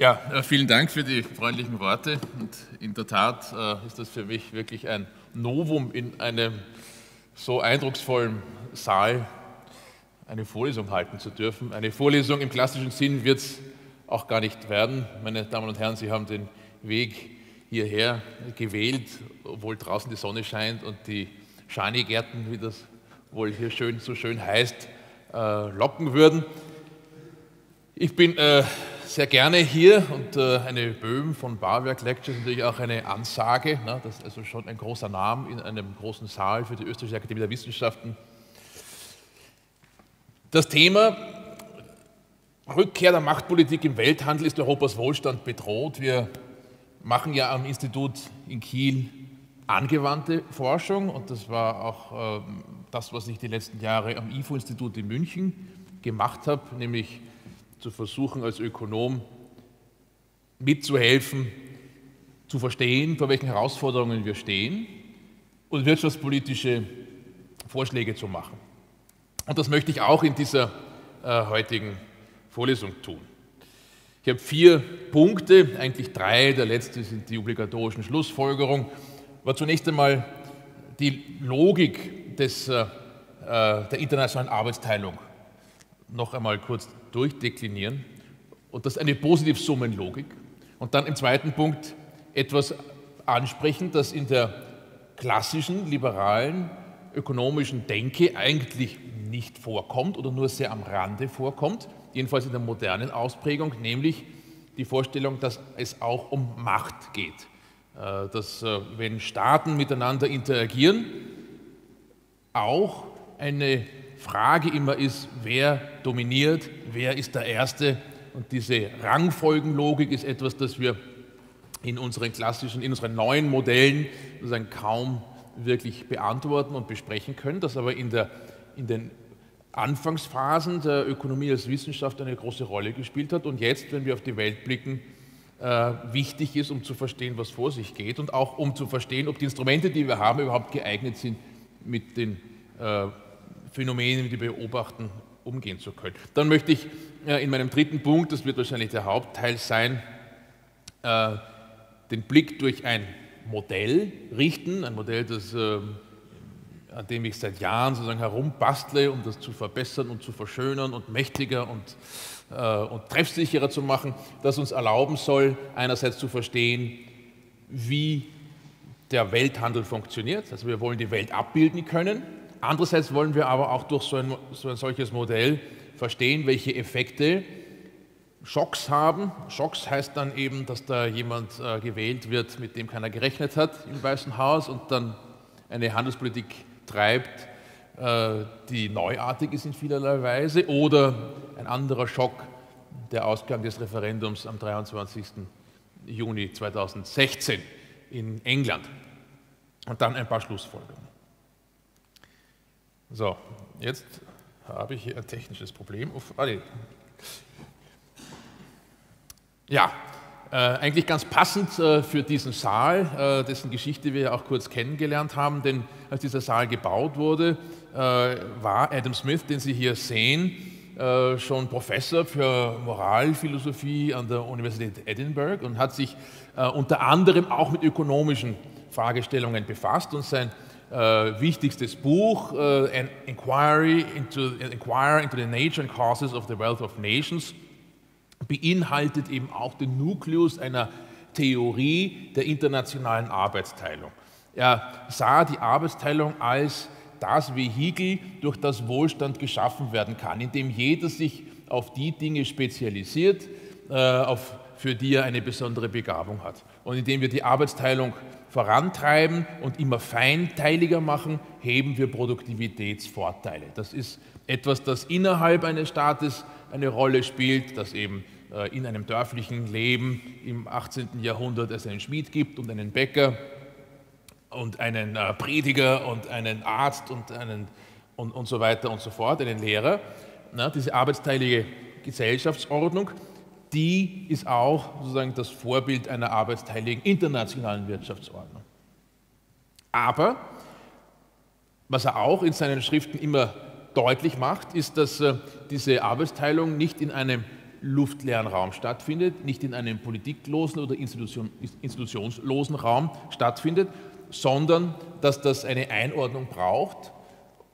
Ja, äh, vielen Dank für die freundlichen Worte. Und in der Tat äh, ist das für mich wirklich ein Novum, in einem so eindrucksvollen Saal eine Vorlesung halten zu dürfen. Eine Vorlesung im klassischen Sinn wird es auch gar nicht werden. Meine Damen und Herren, Sie haben den Weg hierher gewählt, obwohl draußen die Sonne scheint und die Schanigärten, wie das wohl hier schön, so schön heißt, äh, locken würden. Ich bin äh, sehr gerne hier und äh, eine Böhm von Barwerk Lectures ist natürlich auch eine Ansage. Ne? Das ist also schon ein großer Name in einem großen Saal für die Österreichische Akademie der Wissenschaften. Das Thema Rückkehr der Machtpolitik im Welthandel ist Europas Wohlstand bedroht. Wir machen ja am Institut in Kiel angewandte Forschung und das war auch äh, das, was ich die letzten Jahre am IFO-Institut in München gemacht habe, nämlich zu versuchen, als Ökonom mitzuhelfen, zu verstehen, vor welchen Herausforderungen wir stehen und wirtschaftspolitische Vorschläge zu machen. Und das möchte ich auch in dieser äh, heutigen Vorlesung tun. Ich habe vier Punkte, eigentlich drei, der letzte sind die obligatorischen Schlussfolgerungen. Aber zunächst einmal die Logik des, äh, äh der internationalen Arbeitsteilung noch einmal kurz durchdeklinieren. Und das ist eine Positivsummenlogik. Und dann im zweiten Punkt etwas ansprechen, das in der klassischen liberalen ökonomischen Denke eigentlich nicht vorkommt oder nur sehr am Rande vorkommt, jedenfalls in der modernen Ausprägung, nämlich die Vorstellung, dass es auch um Macht geht. Äh, dass äh, wenn Staaten miteinander interagieren, auch eine Frage immer ist, wer dominiert, wer ist der Erste. Und diese Rangfolgenlogik ist etwas, das wir in unseren klassischen, in unseren neuen Modellen sozusagen kaum wirklich beantworten und besprechen können, das aber in, der, in den Anfangsphasen der Ökonomie als Wissenschaft eine große Rolle gespielt hat und jetzt, wenn wir auf die Welt blicken, äh, wichtig ist, um zu verstehen, was vor sich geht und auch um zu verstehen, ob die Instrumente, die wir haben, überhaupt geeignet sind, mit den äh, Phänomenen, die wir beobachten, umgehen zu können. Dann möchte ich äh, in meinem dritten Punkt, das wird wahrscheinlich der Hauptteil sein, äh, den Blick durch ein Modell richten, ein Modell, das, ähm, an dem ich seit Jahren sozusagen herumbastle, um das zu verbessern und zu verschönern und mächtiger und, äh, und treffsicherer zu machen, das uns erlauben soll, einerseits zu verstehen, wie der Welthandel funktioniert. Also wir wollen die Welt abbilden können, Andererseits wollen wir aber auch durch so ein, so ein solches Modell verstehen, welche Effekte Schocks haben. Schocks heißt dann eben, dass da jemand äh, gewählt wird, mit dem keiner gerechnet hat im Weißen Haus und dann eine Handelspolitik treibt, äh, die neuartig ist in vielerlei Weise. Oder ein anderer Schock, der Ausgang des Referendums am 23. Juni 2016 in England. Und dann ein paar Schlussfolgerungen. So, jetzt habe ich hier ein technisches Problem. Uff, ah. Ja, äh, eigentlich ganz passend äh, für diesen Saal, äh, dessen Geschichte wir ja auch kurz kennengelernt haben, denn als dieser Saal gebaut wurde, äh, war Adam Smith, den Sie hier sehen, äh, schon Professor für Moralphilosophie an der Universität Edinburgh und hat sich äh, unter anderem auch mit ökonomischen Fragestellungen befasst und sein äh, wichtigstes Buch, äh, An Inquiry into, Inquire into the Nature and Causes of the Wealth of Nations, beinhaltet eben auch den Nukleus einer Theorie der internationalen Arbeitsteilung. Er sah die Arbeitsteilung als das Vehikel, durch das Wohlstand geschaffen werden kann, indem jeder sich auf die Dinge spezialisiert, äh, auf, für die er eine besondere Begabung hat. Und indem wir die Arbeitsteilung vorantreiben und immer feinteiliger machen, heben wir Produktivitätsvorteile. Das ist etwas, das innerhalb eines Staates eine Rolle spielt, das eben äh, in einem dörflichen Leben im 18. Jahrhundert es einen Schmied gibt und einen Bäcker und einen äh, Prediger und einen Arzt und, einen, und, und so weiter und so fort, einen Lehrer. Na, diese arbeitsteilige Gesellschaftsordnung die ist auch sozusagen das Vorbild einer arbeitsteiligen internationalen Wirtschaftsordnung. Aber was er auch in seinen Schriften immer deutlich macht, ist, dass äh, diese Arbeitsteilung nicht in einem luftleeren Raum stattfindet, nicht in einem politiklosen oder Institution, institutionslosen Raum stattfindet, sondern dass das eine Einordnung braucht.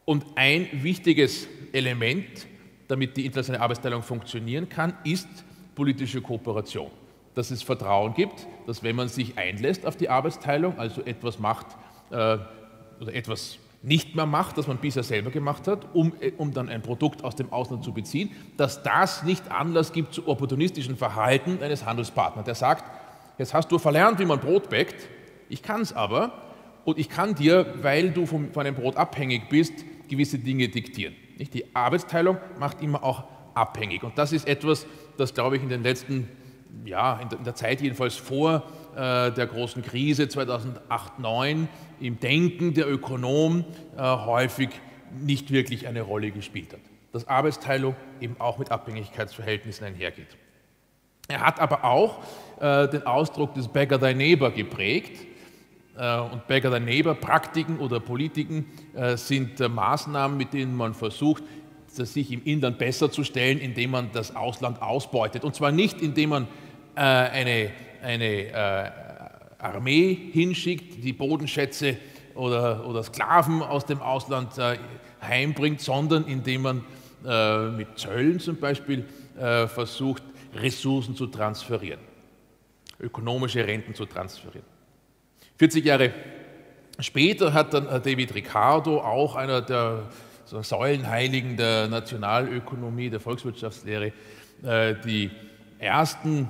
Und ein wichtiges Element, damit die internationale Arbeitsteilung funktionieren kann, ist politische Kooperation. Dass es Vertrauen gibt, dass wenn man sich einlässt auf die Arbeitsteilung, also etwas macht äh, oder etwas nicht mehr macht, das man bisher selber gemacht hat, um, äh, um dann ein Produkt aus dem Ausland zu beziehen, dass das nicht Anlass gibt zu opportunistischen Verhalten eines Handelspartners, der sagt, jetzt hast du verlernt, wie man Brot bäckt, ich kann es aber und ich kann dir, weil du von, von einem Brot abhängig bist, gewisse Dinge diktieren. Nicht? Die Arbeitsteilung macht immer auch abhängig und das ist etwas, das, glaube ich, in den letzten, ja, in der, Zeit jedenfalls vor äh, der großen Krise 2008-2009 im Denken der Ökonomen äh, häufig nicht wirklich eine Rolle gespielt hat. Dass Arbeitsteilung eben auch mit Abhängigkeitsverhältnissen einhergeht. Er hat aber auch äh, den Ausdruck des Beggar thy neighbor geprägt. Und Beggar thy neighbor Praktiken oder Politiken sind Maßnahmen, mit denen man versucht, sich im Inland besser zu stellen, indem man das Ausland ausbeutet. Und zwar nicht, indem man eine eine äh, Armee hinschickt, die Bodenschätze oder, oder Sklaven aus dem Ausland äh, heimbringt, sondern indem man äh, mit Zöllen zum Beispiel äh, versucht, Ressourcen zu transferieren, ökonomische Renten zu transferieren. 40 Jahre später hat dann äh, David Ricardo, auch einer der so Säulenheiligen der Nationalökonomie, der Volkswirtschaftslehre, äh, die ersten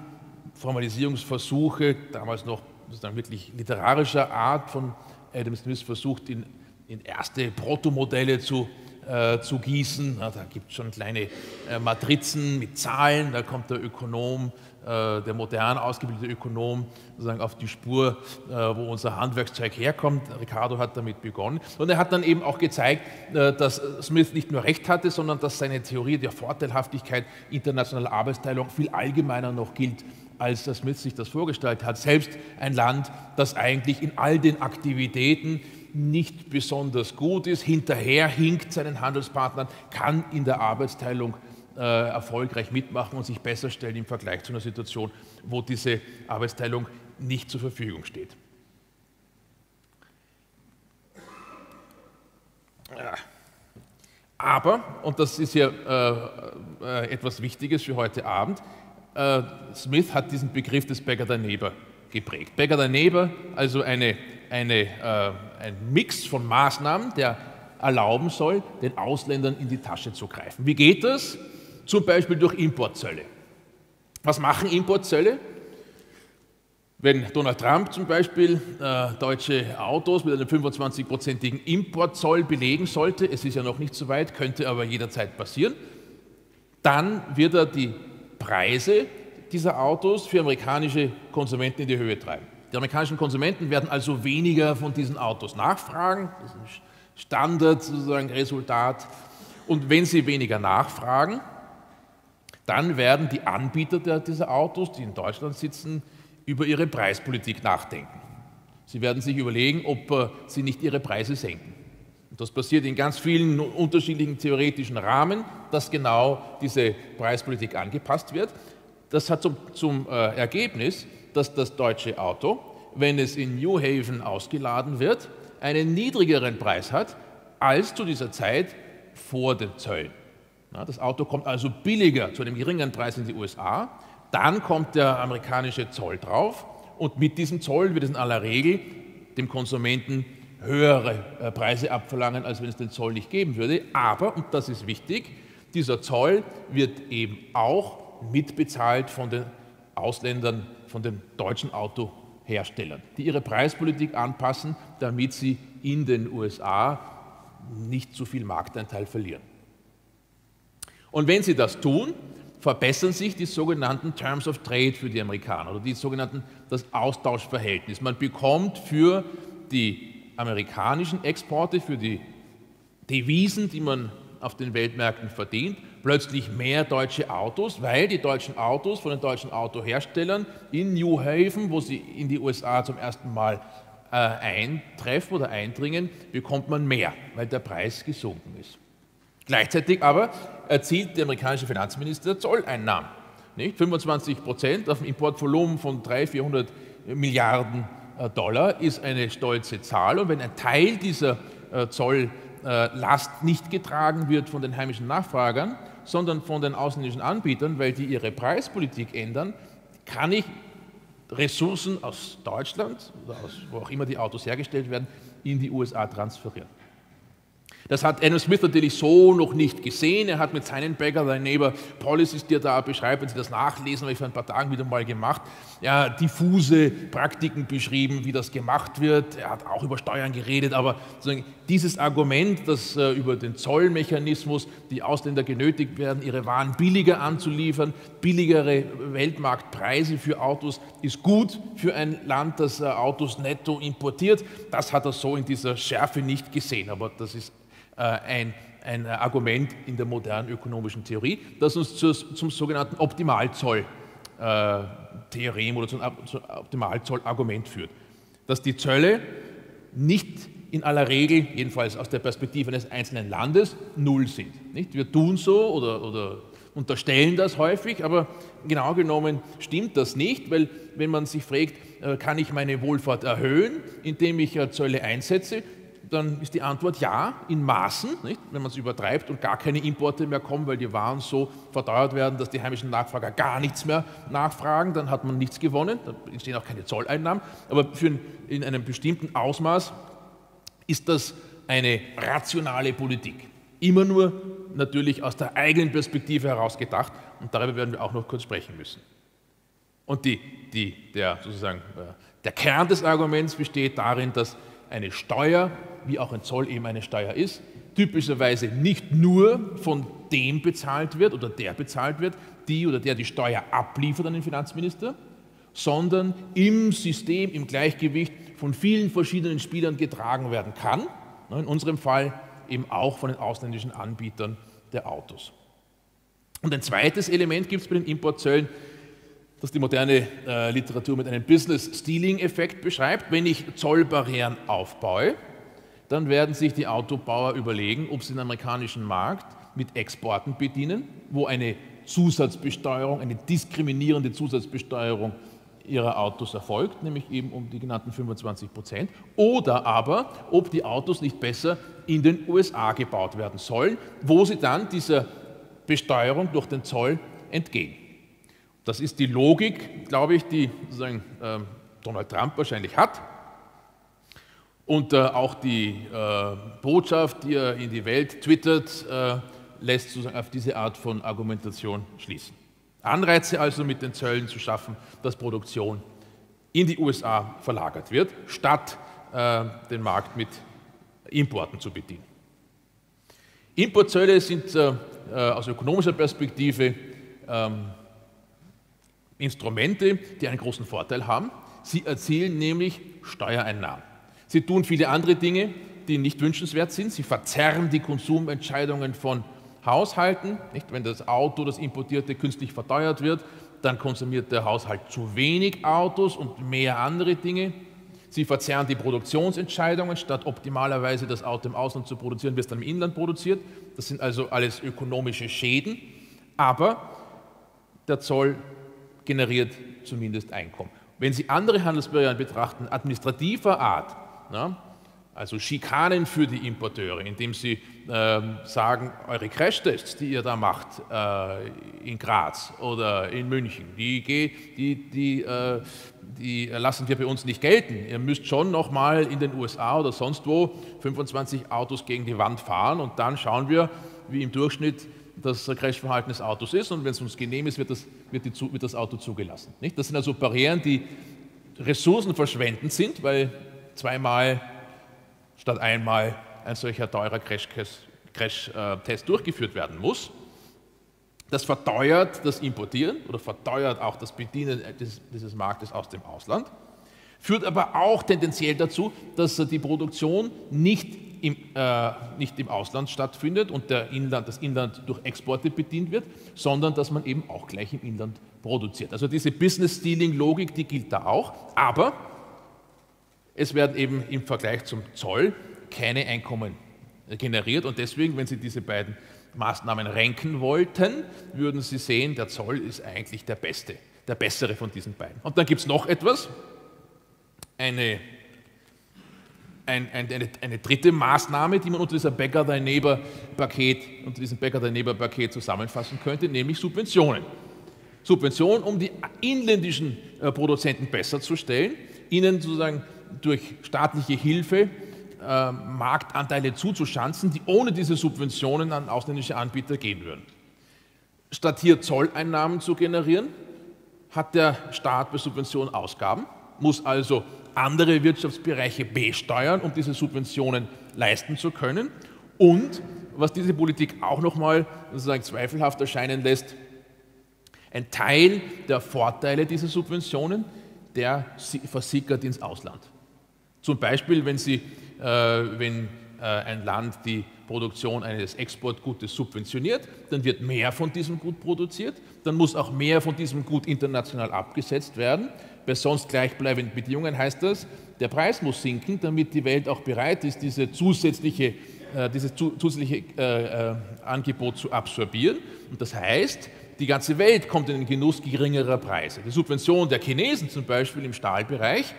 Formalisierungsversuche, damals noch sozusagen wirklich literarischer Art von Adam Smith versucht, in, in erste Protomodelle zu, äh, zu gießen. Ja, da gibt es schon kleine äh, Matrizen mit Zahlen, da kommt der Ökonom, der modern ausgebildete Ökonom sozusagen auf die Spur, äh, wo unser Handwerkszeug herkommt. Ricardo hat damit begonnen. Und er hat dann eben auch gezeigt, äh, dass Smith nicht nur recht hatte, sondern dass seine Theorie der Vorteilhaftigkeit internationaler Arbeitsteilung viel allgemeiner noch gilt als Smith sich das vorgestellt hat. Selbst ein Land, das eigentlich in all den Aktivitäten nicht besonders gut ist, hinterherhinkt seinen Handelspartnern, kann in der Arbeitsteilung äh, erfolgreich mitmachen und sich besser stellen im Vergleich zu einer Situation, wo diese Arbeitsteilung nicht zur Verfügung steht. Aber, und das ist ja äh, äh, etwas Wichtiges für heute Abend, äh, Smith hat diesen Begriff des Beggar the Neighbor geprägt. Beggar the Neighbor, also eine, eine, äh, ein Mix von Maßnahmen, der erlauben soll, den Ausländern in die Tasche zu greifen. Wie geht das? Zum Beispiel durch Importzölle. Was machen Importzölle? Wenn Donald Trump zum Beispiel äh, deutsche Autos mit einem 25-prozentigen Importzoll belegen sollte, es ist ja noch nicht so weit, könnte aber jederzeit passieren, dann wird er die Preise dieser Autos für amerikanische Konsumenten in die Höhe treiben. Die amerikanischen Konsumenten werden also weniger von diesen Autos nachfragen. Das ist ein Standard sozusagen Resultat. Und wenn sie weniger nachfragen, dann werden die Anbieter dieser Autos, die in Deutschland sitzen, über ihre Preispolitik nachdenken. Sie werden sich überlegen, ob äh, sie nicht ihre Preise senken. Und das passiert in ganz vielen unterschiedlichen theoretischen Rahmen, dass genau diese Preispolitik angepasst wird. Das hat zum, zum äh, Ergebnis, dass das deutsche Auto, wenn es in New Haven ausgeladen wird, einen niedrigeren Preis hat als zu dieser Zeit vor den Zöllen. Das Auto kommt also billiger zu einem geringeren Preis in die USA, dann kommt der amerikanische Zoll drauf und mit diesem Zoll wird es in aller Regel dem Konsumenten höhere äh, Preise abverlangen, als wenn es den Zoll nicht geben würde. Aber, und das ist wichtig, dieser Zoll wird eben auch mitbezahlt von den Ausländern, von den deutschen Autoherstellern, die ihre Preispolitik anpassen, damit sie in den USA nicht zu viel Marktanteil verlieren. Und wenn sie das tun, verbessern sich die sogenannten Terms of Trade für die Amerikaner oder die sogenannten das Austauschverhältnis. Man bekommt für die amerikanischen Exporte, für die Devisen, die man auf den Weltmärkten verdient, plötzlich mehr deutsche Autos, weil die deutschen Autos von den deutschen Autoherstellern in New Haven, wo sie in die USA zum ersten Mal äh, eintreffen oder eindringen, bekommt man mehr, weil der Preis gesunken ist. Gleichzeitig aber erzielt der amerikanische Finanzminister Zolleinnahmen. Nicht? 25 Prozent auf ein Importvolumen von 300, 400 Milliarden äh, Dollar ist eine stolze Zahl. Und wenn ein Teil dieser äh, Zolllast nicht getragen wird von den heimischen Nachfragern, sondern von den ausländischen Anbietern, weil die ihre Preispolitik ändern, kann ich Ressourcen aus Deutschland oder aus wo auch immer die Autos hergestellt werden, in die USA transferieren. Das hat Adam Smith natürlich so noch nicht gesehen. Er hat mit seinen Bagger the Neighbor Policies, die er da beschreibt, wenn Sie das nachlesen, habe ich vor ein paar Tagen wieder mal gemacht, ja, diffuse Praktiken beschrieben, wie das gemacht wird. Er hat auch über Steuern geredet, aber dieses Argument, dass äh, über den Zollmechanismus die Ausländer genötigt werden, ihre Waren billiger anzuliefern, billigere Weltmarktpreise für Autos, ist gut für ein Land, das äh, Autos netto importiert. Das hat er so in dieser Schärfe nicht gesehen, aber das ist ein, ein Argument in der modernen ökonomischen Theorie, das uns zur, zum sogenannten Optimalzoll-Theorem oder zum, Optimalzoll-Argument führt, dass die Zölle nicht in aller Regel, jedenfalls aus der Perspektive eines einzelnen Landes, null sind. Nicht? Wir tun so oder, oder unterstellen das häufig, aber genau genommen stimmt das nicht, weil wenn man sich fragt, äh, kann ich meine Wohlfahrt erhöhen, indem ich äh, Zölle einsetze, dann ist die Antwort ja, in Maßen, nicht? wenn man es übertreibt und gar keine Importe mehr kommen, weil die Waren so verteuert werden, dass die heimischen Nachfrager gar nichts mehr nachfragen, dann hat man nichts gewonnen, da entstehen auch keine Zolleinnahmen. Aber für in einem bestimmten Ausmaß ist das eine rationale Politik. Immer nur natürlich aus der eigenen Perspektive heraus gedacht und darüber werden wir auch noch kurz sprechen müssen. Und die, die, der, sozusagen, äh, der Kern des Arguments besteht darin, dass eine Steuer wie auch ein Zoll eben eine Steuer ist, typischerweise nicht nur von dem bezahlt wird oder der bezahlt wird, die oder der die Steuer abliefert an den Finanzminister, sondern im System, im Gleichgewicht von vielen verschiedenen Spielern getragen werden kann. In unserem Fall eben auch von den ausländischen Anbietern der Autos. Und ein zweites Element gibt es bei den Importzöllen, das die moderne äh, Literatur mit einem Business-Stealing-Effekt beschreibt. Wenn ich Zollbarrieren aufbaue, dann werden sich die Autobauer überlegen, ob sie den amerikanischen Markt mit Exporten bedienen, wo eine Zusatzbesteuerung, eine diskriminierende Zusatzbesteuerung ihrer Autos erfolgt, nämlich eben um die genannten 25 Prozent, oder aber, ob die Autos nicht besser in den USA gebaut werden sollen, wo sie dann dieser Besteuerung durch den Zoll entgehen. Das ist die Logik, glaube ich, die äh, Donald Trump wahrscheinlich hat. Und äh, auch die äh, Botschaft, die er in die Welt twittert, äh, lässt sozusagen auf diese Art von Argumentation schließen. Anreize also mit den Zöllen zu schaffen, dass Produktion in die USA verlagert wird, statt äh, den Markt mit Importen zu bedienen. Importzölle sind äh, äh, aus ökonomischer Perspektive ähm, Instrumente, die einen großen Vorteil haben. Sie erzielen nämlich Steuereinnahmen. Sie tun viele andere Dinge, die nicht wünschenswert sind. Sie verzerren die Konsumentscheidungen von Haushalten. Nicht? Wenn das Auto, das importierte, künstlich verteuert wird, dann konsumiert der Haushalt zu wenig Autos und mehr andere Dinge. Sie verzerren die Produktionsentscheidungen, statt optimalerweise das Auto im Ausland zu produzieren, wird es dann im Inland produziert. Das sind also alles ökonomische Schäden. Aber der Zoll generiert zumindest Einkommen. Wenn Sie andere Handelsbarrieren betrachten, administrativer Art, na, also Schikanen für die Importeure, indem sie äh, sagen, eure Crashtests, die ihr da macht äh, in Graz oder in München, die, die, die, äh, die, lassen wir bei uns nicht gelten. Ihr müsst schon nochmal in den USA oder sonst wo 25 Autos gegen die Wand fahren und dann schauen wir, wie im Durchschnitt das Crashverhalten des Autos ist und wenn es uns genehm ist, wird das, wird, wird das Auto zugelassen. Nicht? Das sind also Barrieren, die ressourcenverschwendend sind, weil zweimal statt einmal ein solcher teurer Crash-Test Crash, äh, durchgeführt werden muss. Das verteuert das Importieren oder verteuert auch das Bedienen dieses, dieses Marktes aus dem Ausland, führt aber auch tendenziell dazu, dass die Produktion nicht im, äh, nicht im Ausland stattfindet und der Inland, das Inland durch Exporte bedient wird, sondern dass man eben auch gleich im Inland produziert. Also diese Business-Stealing-Logik, die gilt da auch, aber es werden eben im Vergleich zum Zoll keine Einkommen generiert und deswegen, wenn Sie diese beiden Maßnahmen renken wollten, würden Sie sehen, der Zoll ist eigentlich der beste, der bessere von diesen beiden. Und dann gibt es noch etwas, eine, ein, ein, eine, eine, dritte Maßnahme, die man unter dieser Bäcker Thy Neighbor Paket, unter diesem Bäcker Thy Neighbor Paket zusammenfassen könnte, nämlich Subventionen. Subventionen, um die inländischen äh, Produzenten besser zu stellen, ihnen sozusagen durch staatliche Hilfe äh, Marktanteile zuzuschanzen, die ohne diese Subventionen an ausländische Anbieter gehen würden. Statt hier Zolleinnahmen zu generieren, hat der Staat bei Subventionen Ausgaben, muss also andere Wirtschaftsbereiche besteuern, um diese Subventionen leisten zu können. Und was diese Politik auch nochmal sozusagen zweifelhaft erscheinen lässt, ein Teil der Vorteile dieser Subventionen, der versickert ins Ausland. Zum Beispiel, wenn Sie äh, wenn äh, ein Land die Produktion eines Exportgutes subventioniert, dann wird mehr von diesem Gut produziert, dann muss auch mehr von diesem Gut international abgesetzt werden. Bei sonst gleichbleibenden Bedingungen heißt das, der Preis muss sinken, damit die Welt auch bereit ist, diese zusätzliche, äh, dieses zusätzliche äh, äh, Angebot zu absorbieren. Und das heißt, die ganze Welt kommt in den Genuss geringerer Preise. Die Subvention der Chinesen zum Beispiel im Stahlbereich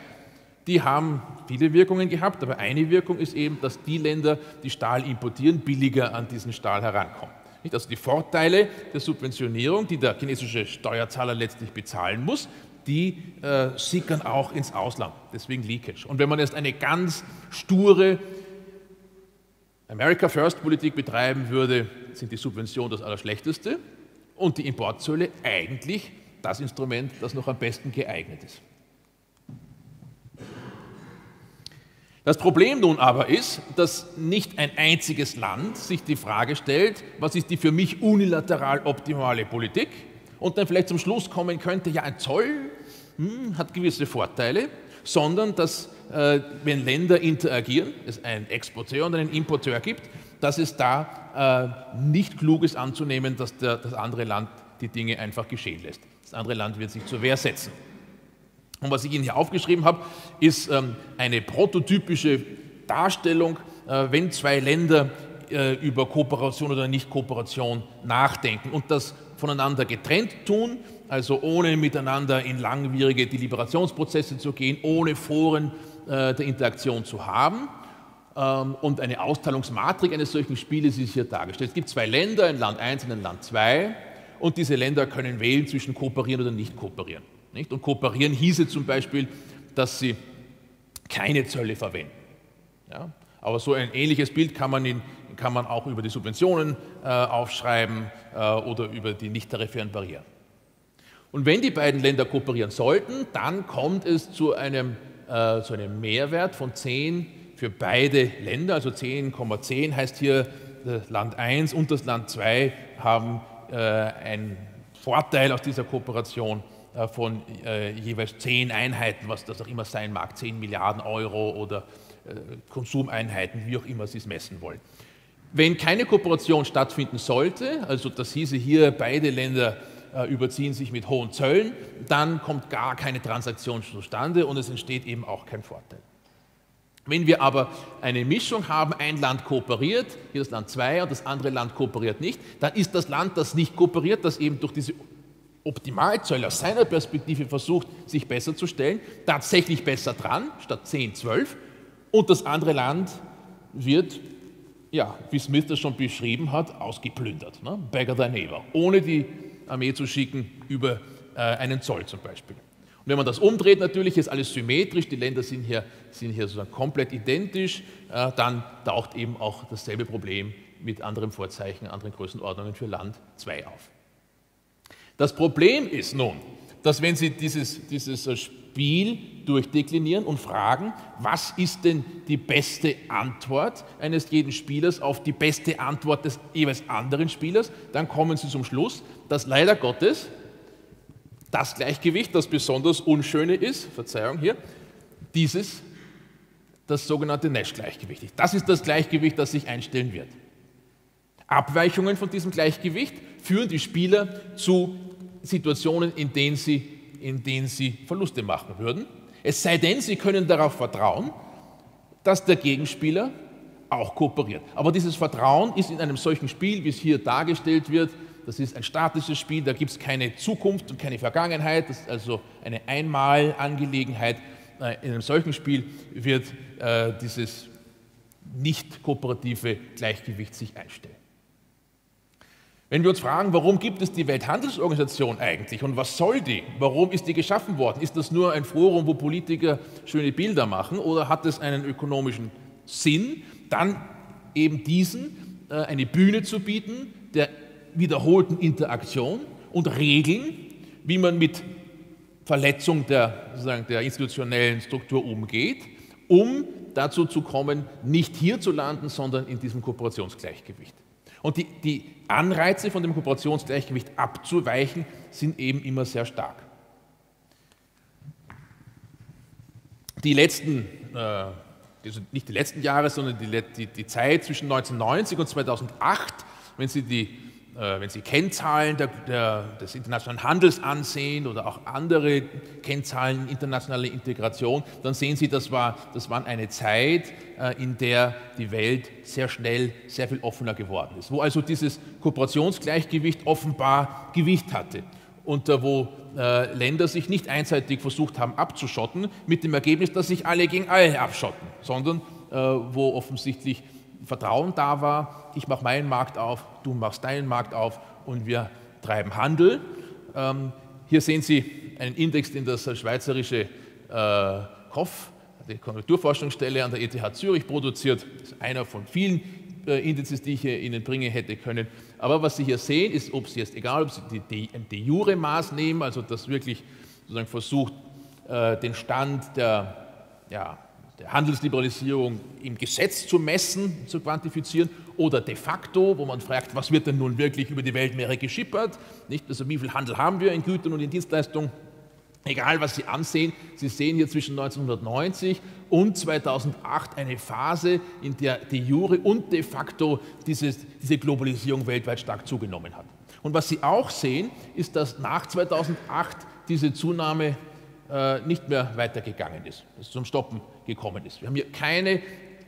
die haben viele Wirkungen gehabt, aber eine Wirkung ist eben, dass die Länder, die Stahl importieren, billiger an diesen Stahl herankommen. Also die Vorteile der Subventionierung, die der chinesische Steuerzahler letztlich bezahlen muss, die äh, sickern auch ins Ausland. Deswegen Leakage. Und wenn man jetzt eine ganz sture America First Politik betreiben würde, sind die Subventionen das Allerschlechteste und die Importzölle eigentlich das Instrument, das noch am besten geeignet ist. Das Problem nun aber ist, dass nicht ein einziges Land sich die Frage stellt, was ist die für mich unilateral optimale Politik und dann vielleicht zum Schluss kommen könnte, ja, ein Zoll hm, hat gewisse Vorteile, sondern dass, äh, wenn Länder interagieren, es einen Exporteur und einen Importeur gibt, dass es da äh, nicht klug ist anzunehmen, dass der, das andere Land die Dinge einfach geschehen lässt. Das andere Land wird sich zur Wehr setzen. Und was ich Ihnen hier aufgeschrieben habe, ist ähm, eine prototypische Darstellung, äh, wenn zwei Länder äh, über Kooperation oder Nicht-Kooperation nachdenken und das voneinander getrennt tun, also ohne miteinander in langwierige Deliberationsprozesse zu gehen, ohne Foren äh, der Interaktion zu haben. Ähm, und eine Austeilungsmatrik eines solchen Spieles ist hier dargestellt. Es gibt zwei Länder, ein Land 1 und ein Land 2, und diese Länder können wählen zwischen kooperieren oder nicht kooperieren. Nicht? Und kooperieren hieße zum Beispiel, dass sie keine Zölle verwenden. Ja? Aber so ein ähnliches Bild kann man, in, kann man auch über die Subventionen äh, aufschreiben äh, oder über die nicht tarifären Barrieren. Und wenn die beiden Länder kooperieren sollten, dann kommt es zu einem, äh, zu einem Mehrwert von 10 für beide Länder, also 10,10 ,10 heißt hier, das Land 1 und das Land 2 haben äh, einen Vorteil aus dieser Kooperation äh, von äh, jeweils zehn Einheiten, was das auch immer sein mag, zehn Milliarden Euro oder äh, Konsumeinheiten, wie auch immer Sie es messen wollen. Wenn keine Kooperation stattfinden sollte, also das hieße hier, beide Länder überziehen sich mit hohen Zöllen, dann kommt gar keine Transaktion zustande und es entsteht eben auch kein Vorteil. Wenn wir aber eine Mischung haben, ein Land kooperiert, hier das Land 2 und das andere Land kooperiert nicht, dann ist das Land, das nicht kooperiert, das eben durch diese Optimalzoll aus seiner Perspektive versucht, sich besser zu stellen, tatsächlich besser dran, statt 10, 12. Und das andere Land wird, ja, wie Smith das schon beschrieben hat, ausgeplündert. Ne? Beggar thy neighbor. Ohne die Armee zu schicken über äh, einen Zoll zum Beispiel. Und wenn man das umdreht, natürlich ist alles symmetrisch, die Länder sind hier, sind hier sozusagen komplett identisch, äh, dann taucht eben auch dasselbe Problem mit anderem Vorzeichen, anderen Größenordnungen für Land 2 auf. Das Problem ist nun, dass wenn Sie dieses, dieses Spiel durchdeklinieren und fragen, was ist denn die beste Antwort eines jeden Spielers auf die beste Antwort des jeweils anderen Spielers, dann kommen Sie zum Schluss, dass leider Gottes das Gleichgewicht, das besonders unschöne ist, Verzeihung hier, dieses, das sogenannte Nash-Gleichgewicht ist. Das ist das Gleichgewicht, das sich einstellen wird. Abweichungen von diesem Gleichgewicht führen die Spieler zu Situationen, in denen sie, in denen sie Verluste machen würden. Es sei denn, sie können darauf vertrauen, dass der Gegenspieler auch kooperiert. Aber dieses Vertrauen ist in einem solchen Spiel, wie es hier dargestellt wird, das ist ein statisches Spiel, da gibt es keine Zukunft und keine Vergangenheit, das ist also eine Einmalangelegenheit. Äh, in einem solchen Spiel wird äh, dieses nicht kooperative Gleichgewicht sich einstellen. Wenn wir uns fragen, warum gibt es die Welthandelsorganisation eigentlich und was soll die? Warum ist die geschaffen worden? Ist das nur ein Forum, wo Politiker schöne Bilder machen oder hat es einen ökonomischen Sinn, dann eben diesen äh, eine Bühne zu bieten, der wiederholten Interaktion und Regeln, wie man mit Verletzung der, sozusagen, der institutionellen Struktur umgeht, um dazu zu kommen, nicht hier zu landen, sondern in diesem Kooperationsgleichgewicht. Und die, die Anreize von dem Kooperationsgleichgewicht abzuweichen sind eben immer sehr stark. Die letzten, äh, also nicht die letzten Jahre, sondern die, die, die Zeit zwischen 1990 und 2008, wenn Sie die wenn Sie Kennzahlen der, der, des internationalen Handels ansehen oder auch andere Kennzahlen internationaler Integration, dann sehen Sie, das war, das war eine Zeit, äh, in der die Welt sehr schnell sehr viel offener geworden ist, wo also dieses Kooperationsgleichgewicht offenbar Gewicht hatte und äh, wo Länder sich nicht einseitig versucht haben abzuschotten, mit dem Ergebnis, dass sich alle gegen alle abschotten, sondern wo offensichtlich Vertrauen da war, ich mache meinen Markt auf, du machst deinen Markt auf und wir treiben Handel. Ähm, hier sehen Sie einen Index, den das schweizerische äh, KOF, die Konjunkturforschungsstelle an der ETH Zürich produziert. Das ist einer von vielen äh, Indizes, die ich hier Ihnen bringen hätte können. Aber was Sie hier sehen, ist, ob Sie jetzt, egal ob Sie die, die, die Jure-Maß nehmen, also das wirklich sozusagen versucht, äh, den Stand der ja, der Handelsliberalisierung im Gesetz zu messen, zu quantifizieren, oder de facto, wo man fragt, was wird denn nun wirklich über die Weltmeere geschippert, nicht? Also wie viel Handel haben wir in Gütern und in Dienstleistungen? Egal, was Sie ansehen, Sie sehen hier zwischen 1990 und 2008 eine Phase, in der de jure und de facto dieses, diese Globalisierung weltweit stark zugenommen hat. Und was Sie auch sehen, ist, dass nach 2008 diese Zunahme äh, nicht mehr weitergegangen ist, dass es zum Stoppen gekommen ist. Wir haben hier keine,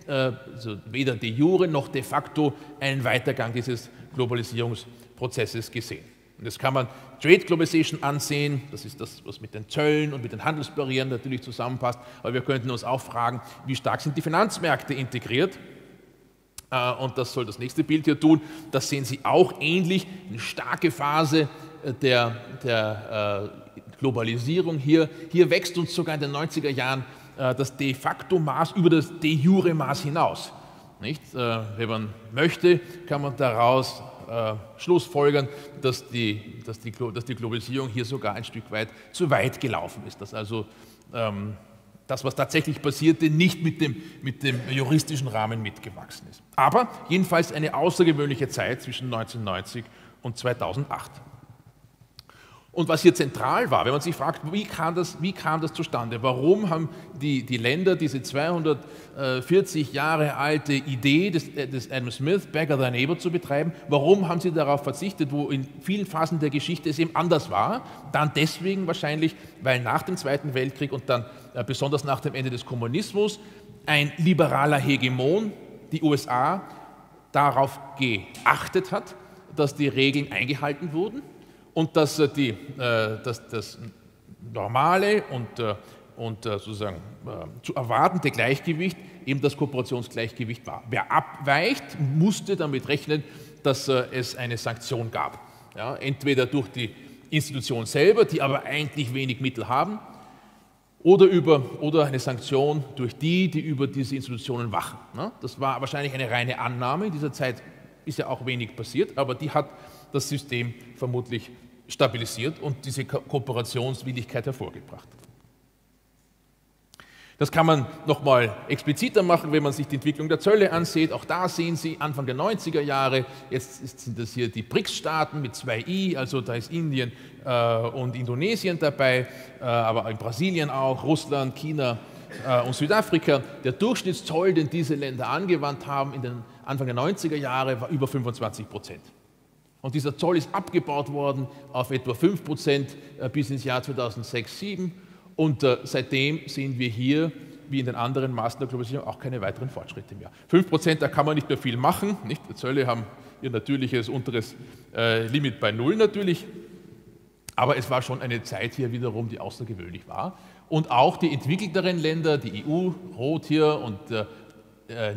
äh, also weder de jure noch de facto einen Weitergang dieses Globalisierungsprozesses gesehen. Und das kann man Trade Globalization ansehen, das ist das, was mit den Zöllen und mit den Handelsbarrieren natürlich zusammenpasst, aber wir könnten uns auch fragen, wie stark sind die Finanzmärkte integriert? Äh, und das soll das nächste Bild hier tun. Das sehen Sie auch ähnlich, eine starke Phase der, der Globalisierung hier. Hier wächst uns sogar in den 90er Jahren äh, das de facto Maß über das de jure Maß hinaus. Nicht? Äh, wenn man möchte, kann man daraus äh, Schlussfolgern, dass die, dass, die, dass die Globalisierung hier sogar ein Stück weit zu weit gelaufen ist. Dass also ähm, das, was tatsächlich passierte, nicht mit dem, mit dem juristischen Rahmen mitgewachsen ist. Aber jedenfalls eine außergewöhnliche Zeit zwischen 1990 und 2008. Und was hier zentral war, wenn man sich fragt, wie kam das, wie kam das zustande? Warum haben die, die Länder diese 240 Jahre alte Idee des, äh, des Adam Smith, Beggar Thy Neighbor, zu betreiben? Warum haben sie darauf verzichtet, wo in vielen Phasen der Geschichte es eben anders war? Dann deswegen wahrscheinlich, weil nach dem Zweiten Weltkrieg und dann äh, besonders nach dem Ende des Kommunismus ein liberaler Hegemon, die USA, darauf geachtet hat, dass die Regeln eingehalten wurden und dass, die, äh, dass das normale und, äh, und äh, sozusagen zu erwartende Gleichgewicht eben das Kooperationsgleichgewicht war. Wer abweicht, musste damit rechnen, dass es eine Sanktion gab. Ja, entweder durch die Institution selber, die aber eigentlich wenig Mittel haben, oder, über, oder eine Sanktion durch die, die über diese Institutionen wachen. Das war wahrscheinlich eine reine Annahme. In dieser Zeit ist ja auch wenig passiert, aber die hat das System vermutlich stabilisiert und diese Ko Kooperationswilligkeit hervorgebracht. Das kann man nochmal expliziter machen, wenn man sich die Entwicklung der Zölle ansieht. Auch da sehen Sie Anfang der 90er Jahre, jetzt sind das hier die BRICS-Staaten mit zwei I, also da ist Indien äh, und Indonesien dabei, äh, aber in Brasilien auch, Russland, China äh, und Südafrika. Der Durchschnittszoll, den diese Länder angewandt haben in den Anfang der 90er Jahre, war über 25 Prozent. Und dieser Zoll ist abgebaut worden auf etwa 5 Prozent äh, bis ins Jahr 2006, 2007. Und äh, seitdem sehen wir hier wie in den anderen Maßen der Globalisierung auch keine weiteren Fortschritte mehr. 5%, da kann man nicht mehr viel machen. Nicht? Die Zölle haben ihr natürliches unteres äh, Limit bei Null natürlich. Aber es war schon eine Zeit hier wiederum, die außergewöhnlich war. Und auch die entwickelteren Länder, die EU, rot hier und äh, äh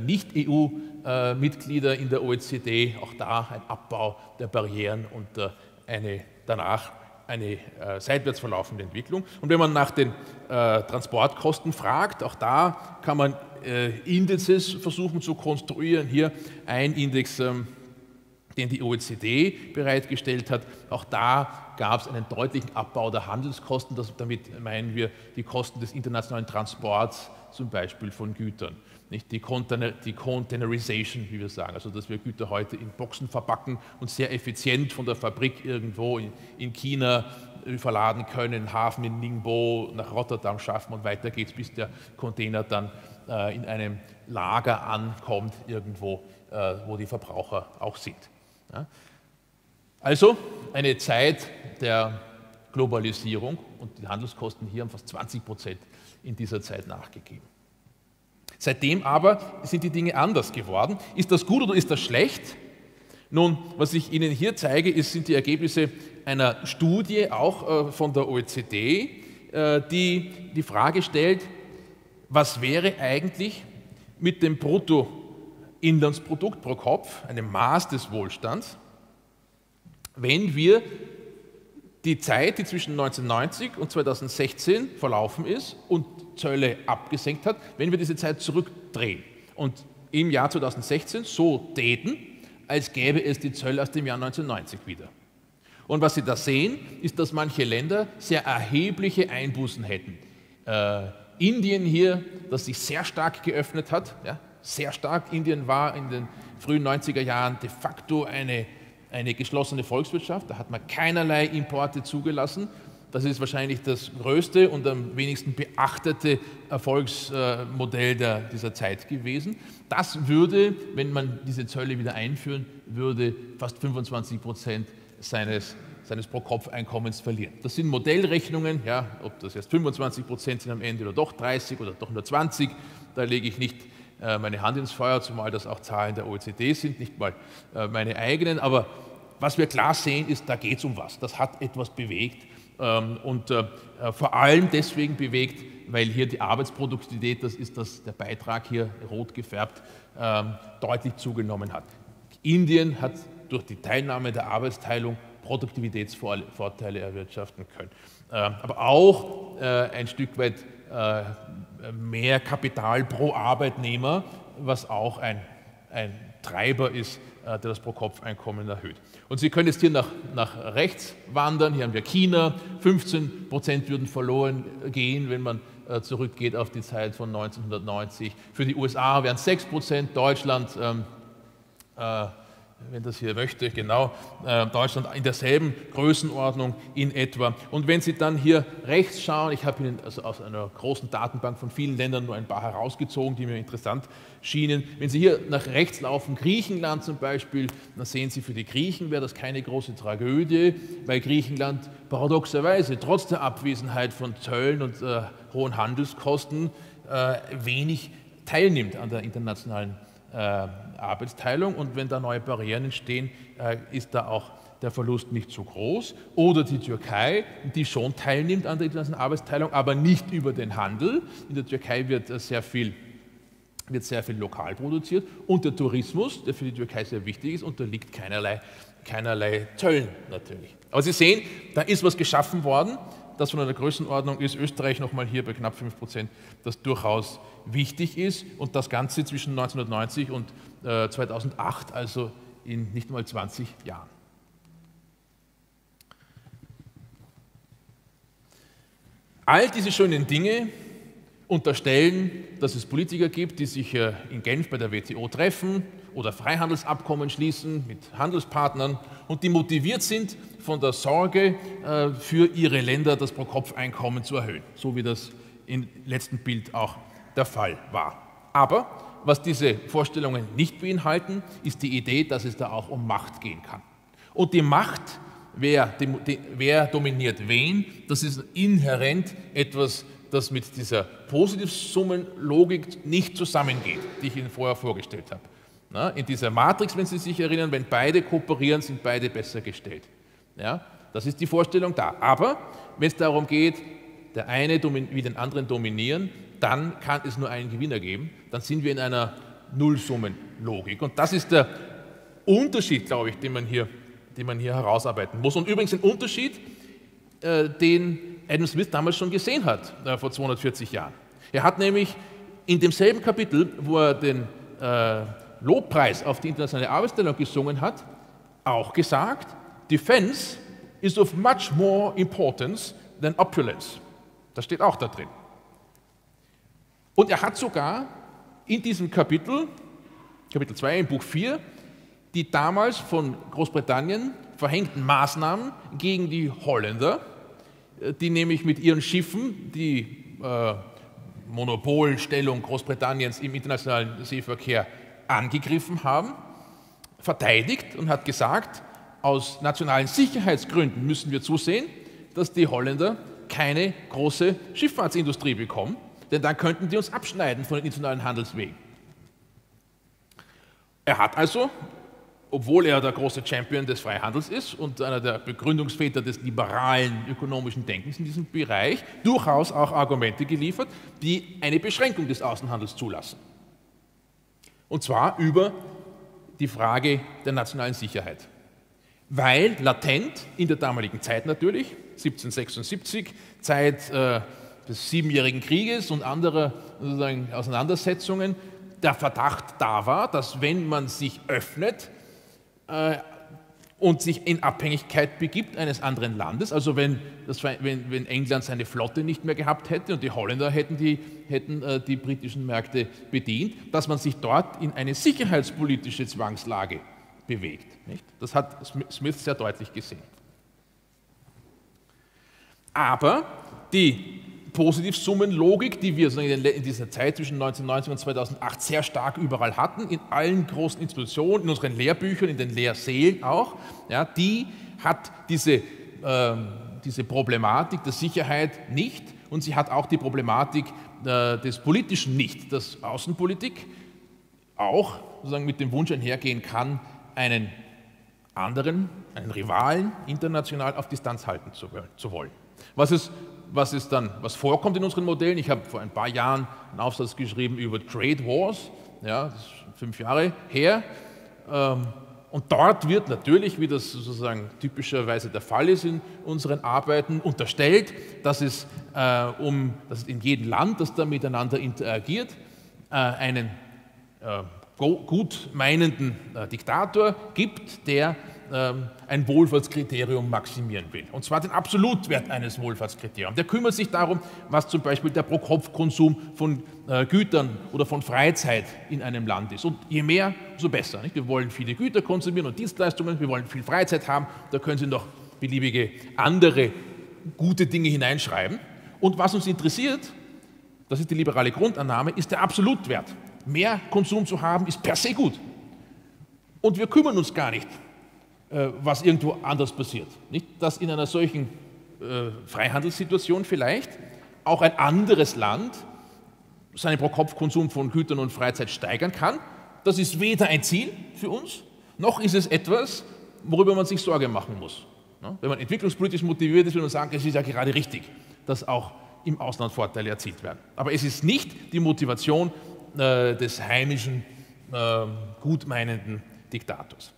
Nicht-EU-Mitglieder in der OECD, auch da ein Abbau der Barrieren und äh, eine danach eine äh, seitwärts verlaufende Entwicklung. Und wenn man nach den äh, Transportkosten fragt, auch da kann man äh, Indizes versuchen zu konstruieren. Hier ein Index, ähm, den die OECD bereitgestellt hat. Auch da gab es einen deutlichen Abbau der Handelskosten. Das, damit meinen wir die Kosten des internationalen Transports, zum Beispiel von Gütern. Nicht? Die, Container, die Containerization, wie wir sagen, also dass wir Güter heute in Boxen verpacken und sehr effizient von der Fabrik irgendwo in, in China äh, verladen können, Hafen in Ningbo nach Rotterdam schaffen und weiter geht es, bis der Container dann äh, in einem Lager ankommt, irgendwo, äh, wo die Verbraucher auch sind. Ja? Also eine Zeit der Globalisierung und die Handelskosten hier haben fast 20 Prozent in dieser Zeit nachgegeben. Seitdem aber sind die Dinge anders geworden. Ist das gut oder ist das schlecht? Nun, was ich Ihnen hier zeige, ist, sind die Ergebnisse einer Studie, auch äh, von der OECD, äh, die die Frage stellt, was wäre eigentlich mit dem Bruttoinlandsprodukt pro Kopf, einem Maß des Wohlstands, wenn wir die Zeit, die zwischen 1990 und 2016 verlaufen ist und Zölle abgesenkt hat, wenn wir diese Zeit zurückdrehen und im Jahr 2016 so täten, als gäbe es die Zölle aus dem Jahr 1990 wieder. Und was Sie da sehen, ist, dass manche Länder sehr erhebliche Einbußen hätten. Äh, Indien hier, das sich sehr stark geöffnet hat, ja, sehr stark. Indien war in den frühen 90er Jahren de facto eine, eine geschlossene Volkswirtschaft, da hat man keinerlei Importe zugelassen das ist wahrscheinlich das größte und am wenigsten beachtete Erfolgsmodell der, dieser Zeit gewesen. Das würde, wenn man diese Zölle wieder einführen würde, fast 25 Prozent seines, seines Pro-Kopf-Einkommens verlieren. Das sind Modellrechnungen, ja, ob das jetzt 25 Prozent sind am Ende oder doch 30 oder doch nur 20, da lege ich nicht äh, meine Hand ins Feuer, zumal das auch Zahlen der OECD sind, nicht mal äh, meine eigenen. Aber was wir klar sehen, ist, da geht es um was. Das hat etwas bewegt und äh, äh, vor allem deswegen bewegt, weil hier die Arbeitsproduktivität, das ist das, der Beitrag hier rot gefärbt, ähm, deutlich zugenommen hat. Indien hat durch die Teilnahme der Arbeitsteilung Produktivitätsvorteile erwirtschaften können. Ähm, aber auch äh, ein Stück weit mehr Kapital pro Arbeitnehmer, was auch ein, ein Treiber ist, der das Pro-Kopf-Einkommen erhöht. Und Sie können jetzt hier nach, nach rechts wandern. Hier haben wir China. 15 Prozent würden verloren gehen, wenn man äh, zurückgeht auf die Zeit von 1990. Für die USA wären es 6 Prozent, Deutschland ähm, äh, wenn das hier möchte, genau, äh, Deutschland in derselben Größenordnung in etwa. Und wenn Sie dann hier rechts schauen, ich habe Ihnen also aus einer großen Datenbank von vielen Ländern nur ein paar herausgezogen, die mir interessant schienen. Wenn Sie hier nach rechts laufen, Griechenland zum Beispiel, dann sehen Sie, für die Griechen wäre das keine große Tragödie, weil Griechenland paradoxerweise trotz der Abwesenheit von Zöllen und äh, hohen Handelskosten äh, wenig teilnimmt an der internationalen äh, Arbeitsteilung und wenn da neue Barrieren entstehen, äh, ist da auch der Verlust nicht so groß. Oder die Türkei, die schon teilnimmt an der internationalen Arbeitsteilung, aber nicht über den Handel. In der Türkei wird äh, sehr viel wird sehr viel lokal produziert und der Tourismus, der für die Türkei sehr wichtig ist, unterliegt keinerlei, keinerlei Zöllen natürlich. Aber Sie sehen, da ist was geschaffen worden, das von einer Größenordnung ist, Österreich nochmal hier bei knapp 5 Prozent, das durchaus wichtig ist und das Ganze zwischen 1990 und äh, 2008, also in nicht mal 20 Jahren. All diese schönen Dinge unterstellen, dass es Politiker gibt, die sich äh, in Genf bei der WTO treffen oder Freihandelsabkommen schließen mit Handelspartnern und die motiviert sind von der Sorge äh, für ihre Länder das Pro-Kopf-Einkommen zu erhöhen, so wie das im letzten Bild auch der Fall war. Aber was diese Vorstellungen nicht beinhalten, ist die Idee, dass es da auch um Macht gehen kann. Und die Macht, wer, wer dominiert wen, das ist inhärent etwas das mit dieser Positivsummenlogik nicht zusammengeht, die ich Ihnen vorher vorgestellt habe. Na, in dieser Matrix, wenn Sie sich erinnern, wenn beide kooperieren, sind beide besser gestellt. Ja, das ist die Vorstellung da. Aber wenn es darum geht, der eine wie den anderen dominieren, dann kann es nur einen Gewinner geben. Dann sind wir in einer Nullsummenlogik. Und das ist der Unterschied, glaube ich, den man hier, den man hier herausarbeiten muss. Und übrigens ein Unterschied, äh, den Adam Smith damals schon gesehen hat, äh, vor 240 Jahren. Er hat nämlich in demselben Kapitel, wo er den äh, Lobpreis auf die internationale Arbeitsteilung gesungen hat, auch gesagt, Defense is of much more importance than opulence. Das steht auch da drin. Und er hat sogar in diesem Kapitel, Kapitel 2 im Buch 4, die damals von Großbritannien verhängten Maßnahmen gegen die Holländer, die nämlich mit ihren Schiffen die äh, Monopolstellung Großbritanniens im internationalen Seeverkehr angegriffen haben, verteidigt und hat gesagt, aus nationalen Sicherheitsgründen müssen wir zusehen, dass die Holländer keine große Schifffahrtsindustrie bekommen, denn dann könnten die uns abschneiden von den internationalen Handelswegen. Er hat also, obwohl er der große Champion des Freihandels ist und einer der Begründungsväter des liberalen ökonomischen Denkens in diesem Bereich, durchaus auch Argumente geliefert, die eine Beschränkung des Außenhandels zulassen. Und zwar über die Frage der nationalen Sicherheit. Weil latent in der damaligen Zeit natürlich, 1776, Zeit äh, des Siebenjährigen Krieges und anderer Auseinandersetzungen, der Verdacht da war, dass wenn man sich öffnet, äh, und sich in Abhängigkeit begibt eines anderen Landes. Also wenn, das, wenn, wenn, England seine Flotte nicht mehr gehabt hätte und die Holländer hätten die, hätten, äh, die britischen Märkte bedient, dass man sich dort in eine sicherheitspolitische Zwangslage bewegt. Nicht? Das hat Smith sehr deutlich gesehen. Aber die Positivsummenlogik, die wir in dieser Zeit zwischen 1990 und 2008 sehr stark überall hatten, in allen großen Institutionen, in unseren Lehrbüchern, in den Lehrsälen auch, ja, die hat diese, äh, diese Problematik der Sicherheit nicht und sie hat auch die Problematik äh, des Politischen nicht, dass Außenpolitik auch sozusagen mit dem Wunsch einhergehen kann, einen anderen, einen Rivalen international auf Distanz halten zu, zu wollen. Was es was ist dann, was vorkommt in unseren Modellen. Ich habe vor ein paar Jahren einen Aufsatz geschrieben über Trade Wars, ja, das ist fünf Jahre her. Ähm, und dort wird natürlich, wie das sozusagen typischerweise der Fall ist in unseren Arbeiten, unterstellt, dass es, äh, um, dass es in jedem Land, das da miteinander interagiert, äh, einen äh, gut meinenden Diktator gibt, der ein Wohlfahrtskriterium maximieren will. Und zwar den Absolutwert eines Wohlfahrtskriteriums. Der kümmert sich darum, was zum Beispiel der Pro-Kopf-Konsum von äh, Gütern oder von Freizeit in einem Land ist. Und je mehr, umso besser. Wir wollen viele Güter konsumieren und Dienstleistungen, wir wollen viel Freizeit haben, da können Sie noch beliebige andere gute Dinge hineinschreiben. Und was uns interessiert, das ist die liberale Grundannahme, ist der Absolutwert. Mehr Konsum zu haben, ist per se gut. Und wir kümmern uns gar nicht was irgendwo anders passiert. Nicht? Dass in einer solchen äh, Freihandelssituation vielleicht auch ein anderes Land seinen Pro-Kopf-Konsum von Gütern und Freizeit steigern kann. Das ist weder ein Ziel für uns, noch ist es etwas, worüber man sich Sorge machen muss. Wenn man entwicklungspolitisch motiviert ist, will man sagen, es ist ja gerade richtig, dass auch im Ausland Vorteile erzielt werden. Aber es ist nicht die Motivation äh, des heimischen, äh, gutmeinenden Diktators.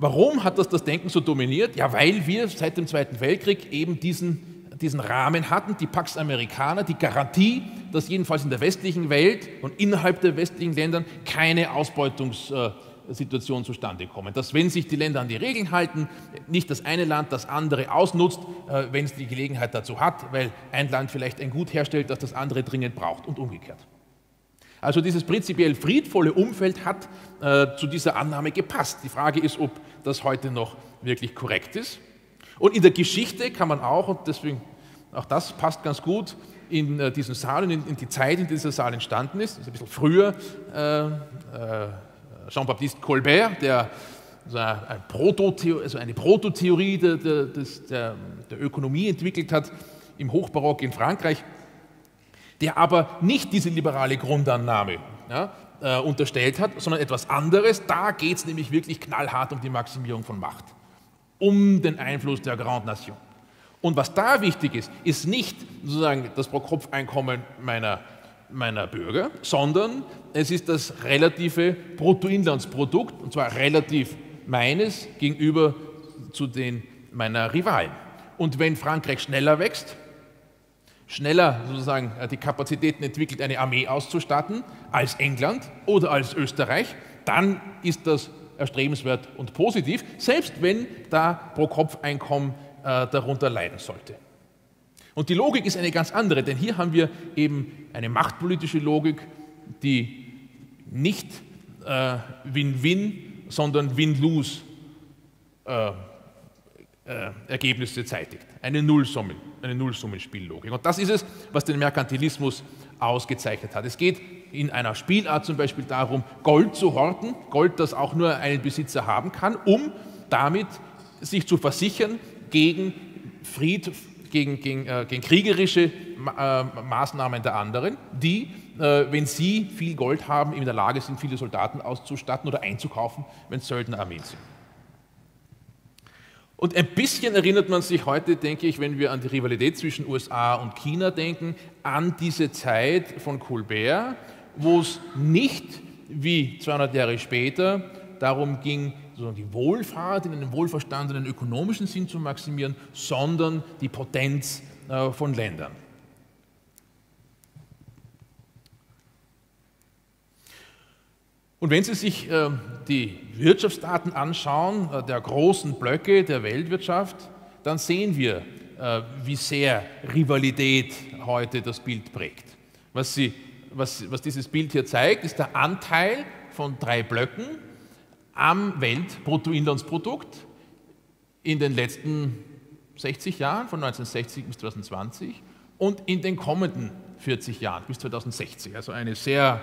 Warum hat das das Denken so dominiert? Ja, weil wir seit dem Zweiten Weltkrieg eben diesen, diesen Rahmen hatten, die Pax Americana, die Garantie, dass jedenfalls in der westlichen Welt und innerhalb der westlichen Länder keine Ausbeutungssituationen zustande kommen. Dass wenn sich die Länder an die Regeln halten, nicht das eine Land das andere ausnutzt, äh, wenn es die Gelegenheit dazu hat, weil ein Land vielleicht ein Gut herstellt, das das andere dringend braucht und umgekehrt. Also dieses prinzipiell friedvolle Umfeld hat äh, zu dieser Annahme gepasst. Die Frage ist, ob das heute noch wirklich korrekt ist. Und in der Geschichte kann man auch, und deswegen auch das passt ganz gut in äh, diesen Saal und in, in, die Zeit, in der dieser Saal entstanden ist, das ist ein bisschen früher, äh, äh Jean-Baptiste Colbert, der also eine, Prototheorie, der, der, der, der Ökonomie entwickelt hat, im Hochbarock in Frankreich, der aber nicht diese liberale Grundannahme ja, äh, unterstellt hat, sondern etwas anderes. Da geht es nämlich wirklich knallhart um die Maximierung von Macht, um den Einfluss der Grande Nation. Und was da wichtig ist, ist nicht sozusagen das Pro-Kopf-Einkommen meiner, meiner Bürger, sondern es ist das relative Bruttoinlandsprodukt, und zwar relativ meines gegenüber zu den meiner Rivalen. Und wenn Frankreich schneller wächst, schneller sozusagen äh, die Kapazitäten entwickelt, eine Armee auszustatten als England oder als Österreich, dann ist das erstrebenswert und positiv, selbst wenn da Pro-Kopf-Einkommen äh, darunter leiden sollte. Und die Logik ist eine ganz andere, denn hier haben wir eben eine machtpolitische Logik, die nicht äh, Win-Win, äh, sondern Win-Lose äh, äh, Ergebnisse zeitigt. Eine, Nullsummen, eine Nullsummenspiellogik. Und das ist es, was den Merkantilismus ausgezeichnet hat. Es geht in einer Spielart zum Beispiel darum, Gold zu horten, Gold, das auch nur einen Besitzer haben kann, um damit sich zu versichern gegen Fried, gegen, gegen, äh, gegen kriegerische äh, Maßnahmen der anderen, die, äh, wenn sie viel Gold haben, in der Lage sind, viele Soldaten auszustatten oder einzukaufen, wenn Söldnerarmeen sind. Und ein bisschen erinnert man sich heute, denke ich, wenn wir an die Rivalität zwischen USA und China denken, an diese Zeit von Colbert, wo es nicht wie 200 Jahre später darum ging, die Wohlfahrt in einem wohlverstandenen ökonomischen Sinn zu maximieren, sondern die Potenz äh, von Ländern. Und wenn Sie sich äh, die Wirtschaftsdaten anschauen, äh, der großen Blöcke der Weltwirtschaft, dann sehen wir, wie sehr Rivalität heute das Bild prägt. Was, Sie, was, was dieses Bild hier zeigt, ist der Anteil von drei Blöcken am Weltbruttoinlandsprodukt in den letzten 60 Jahren, von 1960 bis 2020 und in den kommenden 40 Jahren bis 2060. Also eine sehr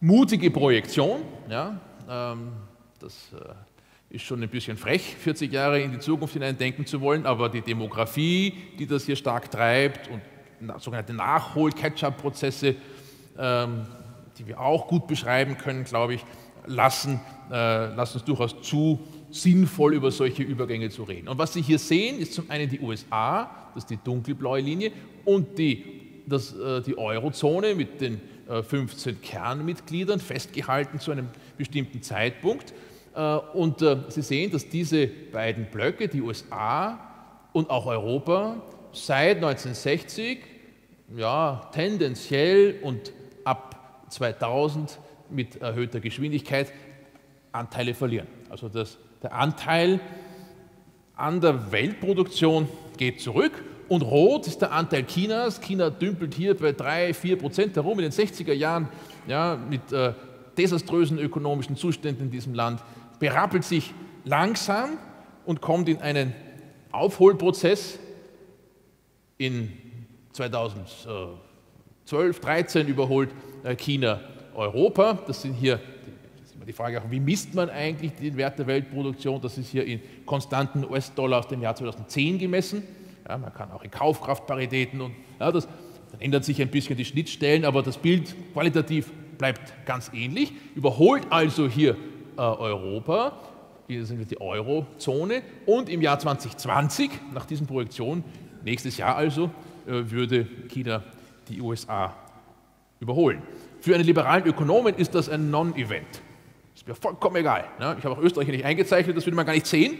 mutige Projektion. Ja, ähm, das äh, ist schon ein bisschen frech, 40 Jahre in die Zukunft hinein denken zu wollen, aber die Demografie, die das hier stark treibt und sogenannte Nachhol-Catch-up-Prozesse, ähm, die wir auch gut beschreiben können, glaube ich, lassen, äh, lassen uns durchaus zu, sinnvoll über solche Übergänge zu reden. Und was Sie hier sehen, ist zum einen die USA, das ist die dunkelblaue Linie, und die, das, äh, die Eurozone mit den 15 Kernmitgliedern, festgehalten zu einem bestimmten Zeitpunkt. Äh, und äh, Sie sehen, dass diese beiden Blöcke, die USA und auch Europa, seit 1960 ja, tendenziell und ab 2000 mit erhöhter Geschwindigkeit Anteile verlieren. Also das, der Anteil an der Weltproduktion geht zurück und rot ist der Anteil Chinas. China dümpelt hier bei 3, 4 Prozent herum in den 60er Jahren ja, mit äh, desaströsen ökonomischen Zuständen in diesem Land, berappelt sich langsam und kommt in einen Aufholprozess in 2012, 2013 überholt äh, China Europa. Das sind hier das ist immer die Frage, wie misst man eigentlich den Wert der Weltproduktion? Das ist hier in konstanten US-Dollar aus dem Jahr 2010 gemessen. Ja, man kann auch in Kaufkraftparitäten und ja, das, dann ändern sich ein bisschen die Schnittstellen, aber das Bild qualitativ bleibt ganz ähnlich. Überholt also hier äh, Europa, hier sind wir die Eurozone und im Jahr 2020, nach diesen Projektionen, nächstes Jahr also, äh, würde China die USA überholen. Für einen liberalen Ökonomen ist das ein Non-Event. Ist mir vollkommen egal. Ne? Ich habe auch Österreich nicht eingezeichnet, das würde man gar nicht sehen.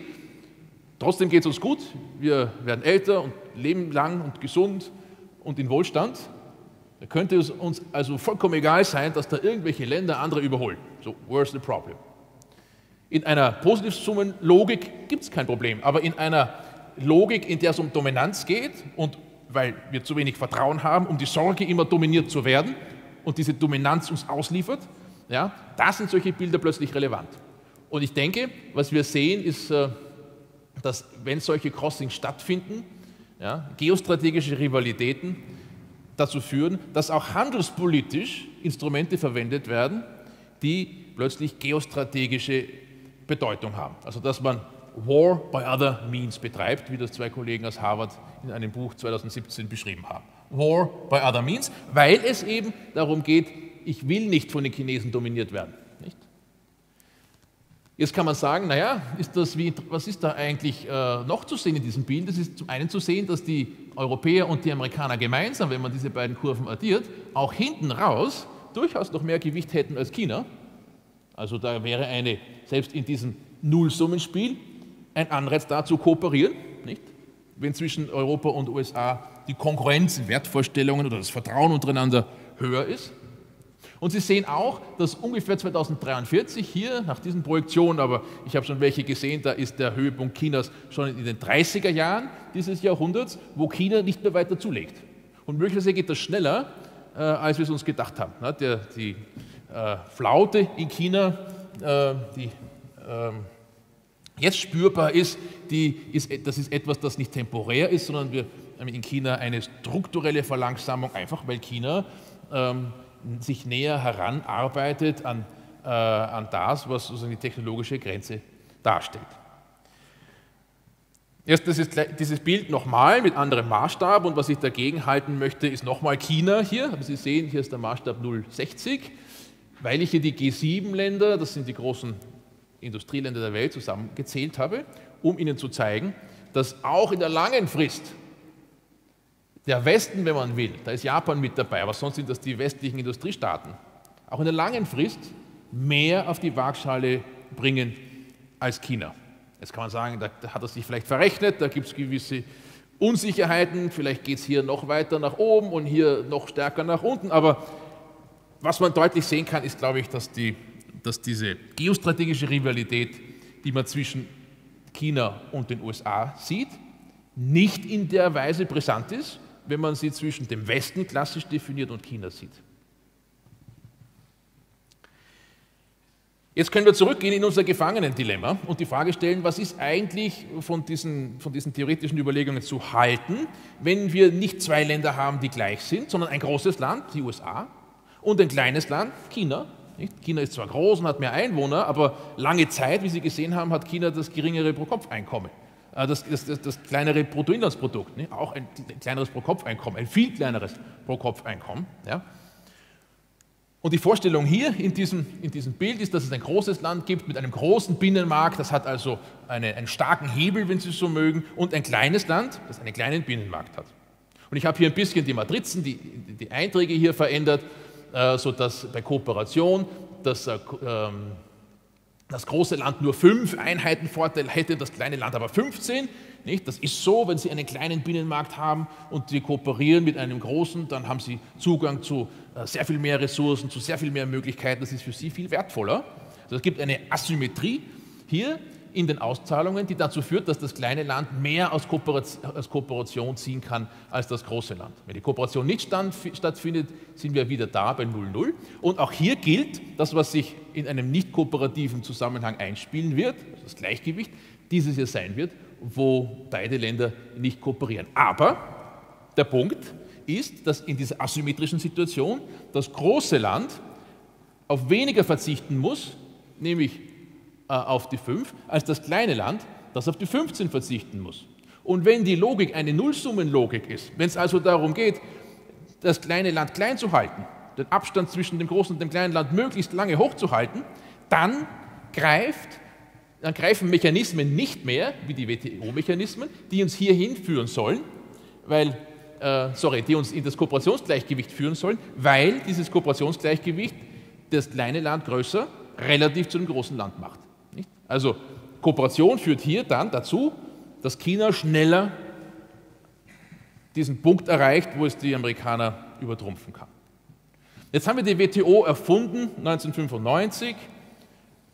Trotzdem geht es uns gut. Wir werden älter und leben lang und gesund und in Wohlstand. Da könnte es uns also vollkommen egal sein, dass da irgendwelche Länder andere überholen. So, where's the problem? In einer Positivsummenlogik gibt es kein Problem, aber in einer Logik, in der es um Dominanz geht und weil wir zu wenig Vertrauen haben, um die Sorge, immer dominiert zu werden, und diese Dominanz uns ausliefert, ja, da sind solche Bilder plötzlich relevant. Und ich denke, was wir sehen, ist, äh, dass wenn solche Crossings stattfinden, ja, geostrategische Rivalitäten dazu führen, dass auch handelspolitisch Instrumente verwendet werden, die plötzlich geostrategische Bedeutung haben. Also dass man War by Other Means betreibt, wie das zwei Kollegen aus Harvard in einem Buch 2017 beschrieben haben. War by Other Means, weil es eben darum geht, ich will nicht von den Chinesen dominiert werden. Jetzt kann man sagen, naja, ist das wie, was ist da eigentlich äh, noch zu sehen in diesem Bild? Es ist zum einen zu sehen, dass die Europäer und die Amerikaner gemeinsam, wenn man diese beiden Kurven addiert, auch hinten raus durchaus noch mehr Gewicht hätten als China. Also da wäre eine, selbst in diesem Nullsummenspiel, ein Anreiz dazu kooperieren, nicht? wenn zwischen Europa und USA die Konkurrenz, Wertvorstellungen oder das Vertrauen untereinander höher ist. Und Sie sehen auch, dass ungefähr 2043 hier nach diesen Projektionen, aber ich habe schon welche gesehen, da ist der Höhepunkt Chinas schon in den 30er Jahren dieses Jahrhunderts, wo China nicht mehr weiter zulegt. Und möglicherweise geht das schneller, äh, als wir es uns gedacht haben. Na, der, die äh, Flaute in China, äh, die ähm, jetzt spürbar ist, die ist, das ist etwas, das nicht temporär ist, sondern wir haben in China eine strukturelle Verlangsamung, einfach weil China ähm, sich näher heranarbeitet an, äh, an das, was sozusagen die technologische Grenze darstellt. Erst ist dieses Bild nochmal mit anderem Maßstab und was ich dagegen halten möchte, ist nochmal China hier. Aber Sie sehen, hier ist der Maßstab 0,60, weil ich hier die G7-Länder, das sind die großen Industrieländer der Welt, zusammengezählt habe, um Ihnen zu zeigen, dass auch in der langen Frist der Westen, wenn man will, da ist Japan mit dabei, aber sonst sind das die westlichen Industriestaaten, auch in der langen Frist mehr auf die Waagschale bringen als China. Jetzt kann man sagen, da, hat er sich vielleicht verrechnet, da gibt es gewisse Unsicherheiten, vielleicht geht es hier noch weiter nach oben und hier noch stärker nach unten, aber was man deutlich sehen kann, ist, glaube ich, dass, die, dass diese geostrategische Rivalität, die man zwischen China und den USA sieht, nicht in der Weise brisant ist, wenn man sie zwischen dem Westen klassisch definiert und China sieht. Jetzt können wir zurückgehen in unser Gefangenendilemma und die Frage stellen, was ist eigentlich von diesen, von diesen theoretischen Überlegungen zu halten, wenn wir nicht zwei Länder haben, die gleich sind, sondern ein großes Land, die USA, und ein kleines Land, China. China ist zwar groß und hat mehr Einwohner, aber lange Zeit, wie Sie gesehen haben, hat China das geringere Pro-Kopf-Einkommen. Äh, das, das, das, kleinere Bruttoinlandsprodukt, ne? auch ein kleineres Pro-Kopf-Einkommen, ein viel kleineres Pro-Kopf-Einkommen. Ja? Und die Vorstellung hier in diesem, in diesem Bild ist, dass es ein großes Land gibt mit einem großen Binnenmarkt, das hat also eine, einen starken Hebel, wenn Sie so mögen, und ein kleines Land, das einen kleinen Binnenmarkt hat. Und ich habe hier ein bisschen die Matrizen, die, die Einträge hier verändert, äh, sodass bei Kooperation das äh, ähm, das große Land nur fünf Einheiten Vorteil hätte, das kleine Land aber 15. Nicht? Das ist so, wenn Sie einen kleinen Binnenmarkt haben und Sie kooperieren mit einem großen, dann haben Sie Zugang zu äh, sehr viel mehr Ressourcen, zu sehr viel mehr Möglichkeiten. Das ist für Sie viel wertvoller. Also es gibt eine Asymmetrie hier in den Auszahlungen, die dazu führt, dass das kleine Land mehr aus Kooperation, ziehen kann als das große Land. Wenn die Kooperation nicht stattfindet, sind wir wieder da bei 0,0. Und auch hier gilt das, was sich in einem nicht kooperativen Zusammenhang einspielen wird, das Gleichgewicht, dieses hier sein wird, wo beide Länder nicht kooperieren. Aber der Punkt ist, dass in dieser asymmetrischen Situation das große Land auf weniger verzichten muss, nämlich auf die 5 als das kleine Land, das auf die 15 verzichten muss. Und wenn die Logik eine Nullsummenlogik ist, wenn es also darum geht, das kleine Land klein zu halten, den Abstand zwischen dem großen und dem kleinen Land möglichst lange hochzuhalten, dann greift dann greifen Mechanismen nicht mehr, wie die WTO-Mechanismen, die uns hierhin führen sollen, weil, äh, sorry, die uns in das Kooperationsgleichgewicht führen sollen, weil dieses Kooperationsgleichgewicht das kleine Land größer relativ zu dem großen Land macht. Also Kooperation führt hier dann dazu, dass China schneller diesen Punkt erreicht, wo es die Amerikaner übertrumpfen kann. Jetzt haben wir die WTO erfunden, 1995.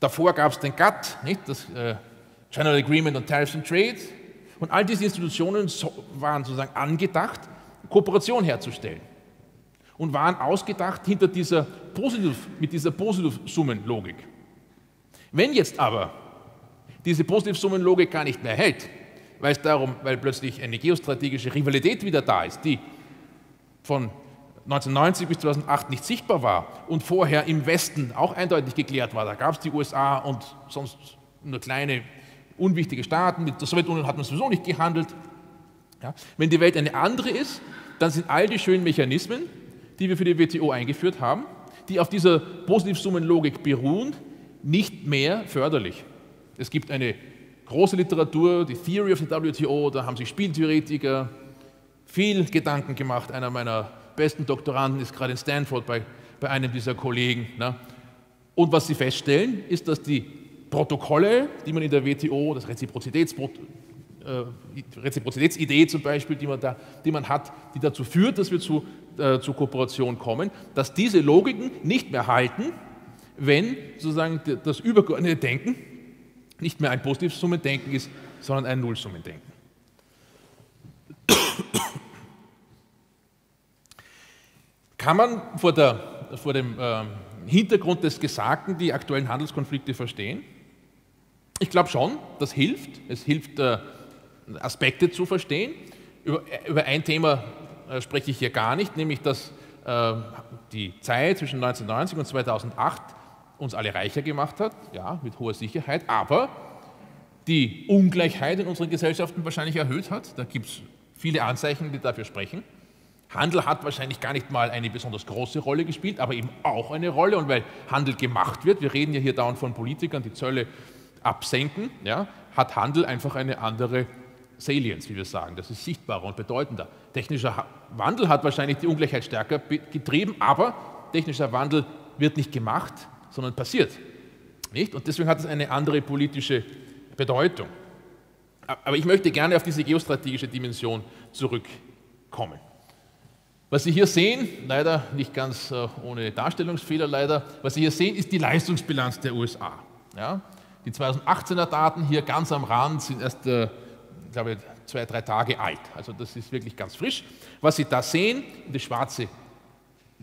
Davor gab es den GATT, nicht? das äh, General Agreement on Tariffs and Trade. Und all diese Institutionen waren sozusagen angedacht, Kooperation herzustellen. Und waren ausgedacht hinter dieser Positiv, mit dieser Positivsummenlogik. Wenn jetzt aber diese Positivsummenlogik gar nicht mehr hält, weil es darum, weil plötzlich eine geostrategische Rivalität wieder da ist, die von 1990 bis 2008 nicht sichtbar war und vorher im Westen auch eindeutig geklärt war. Da gab es die USA und sonst nur kleine unwichtige Staaten, mit der Sowjetunion hat man sowieso nicht gehandelt. Ja? Wenn die Welt eine andere ist, dann sind all die schönen Mechanismen, die wir für die WTO eingeführt haben, die auf dieser Positivsummenlogik beruhen, nicht mehr förderlich. Es gibt eine große Literatur, die Theory of the WTO, da haben sich Spieltheoretiker viel Gedanken gemacht. Einer meiner besten Doktoranden ist gerade in Stanford bei, bei einem dieser Kollegen. Ne? Und was sie feststellen, ist, dass die Protokolle, die man in der WTO, das Reziprozitätsprotokoll, äh, Reziprozitätsidee zum Beispiel, die man, da, die man hat, die dazu führt, dass wir zu, äh, zu Kooperation kommen, dass diese Logiken nicht mehr halten, wenn sozusagen das übergeordnete Denken nicht mehr ein Positivsummendenken ist, sondern ein Nullsummendenken. Kann man vor, der, vor dem äh, Hintergrund des Gesagten die aktuellen Handelskonflikte verstehen? Ich glaube schon, das hilft. Es hilft, äh, Aspekte zu verstehen. Über, über ein Thema äh, spreche ich hier gar nicht, nämlich dass äh, die Zeit zwischen 1990 und 2008 uns alle reicher gemacht hat, ja, mit hoher Sicherheit, aber die Ungleichheit in unseren Gesellschaften wahrscheinlich erhöht hat. Da gibt es viele Anzeichen, die dafür sprechen. Handel hat wahrscheinlich gar nicht mal eine besonders große Rolle gespielt, aber eben auch eine Rolle. Und weil Handel gemacht wird, wir reden ja hier dauernd von Politikern, die Zölle absenken, ja, hat Handel einfach eine andere Salience, wie wir sagen. Das ist sichtbarer und bedeutender. Technischer Wandel hat wahrscheinlich die Ungleichheit stärker getrieben, aber technischer Wandel wird nicht gemacht, sondern passiert. Nicht? Und deswegen hat es eine andere politische Bedeutung. Aber ich möchte gerne auf diese geostrategische Dimension zurückkommen. Was Sie hier sehen, leider nicht ganz äh, ohne Darstellungsfehler leider, was Sie hier sehen, ist die Leistungsbilanz der USA. Ja? Die 2018er Daten hier ganz am Rand sind erst, äh, ich glaube, zwei, drei Tage alt. Also das ist wirklich ganz frisch. Was Sie da sehen, die schwarze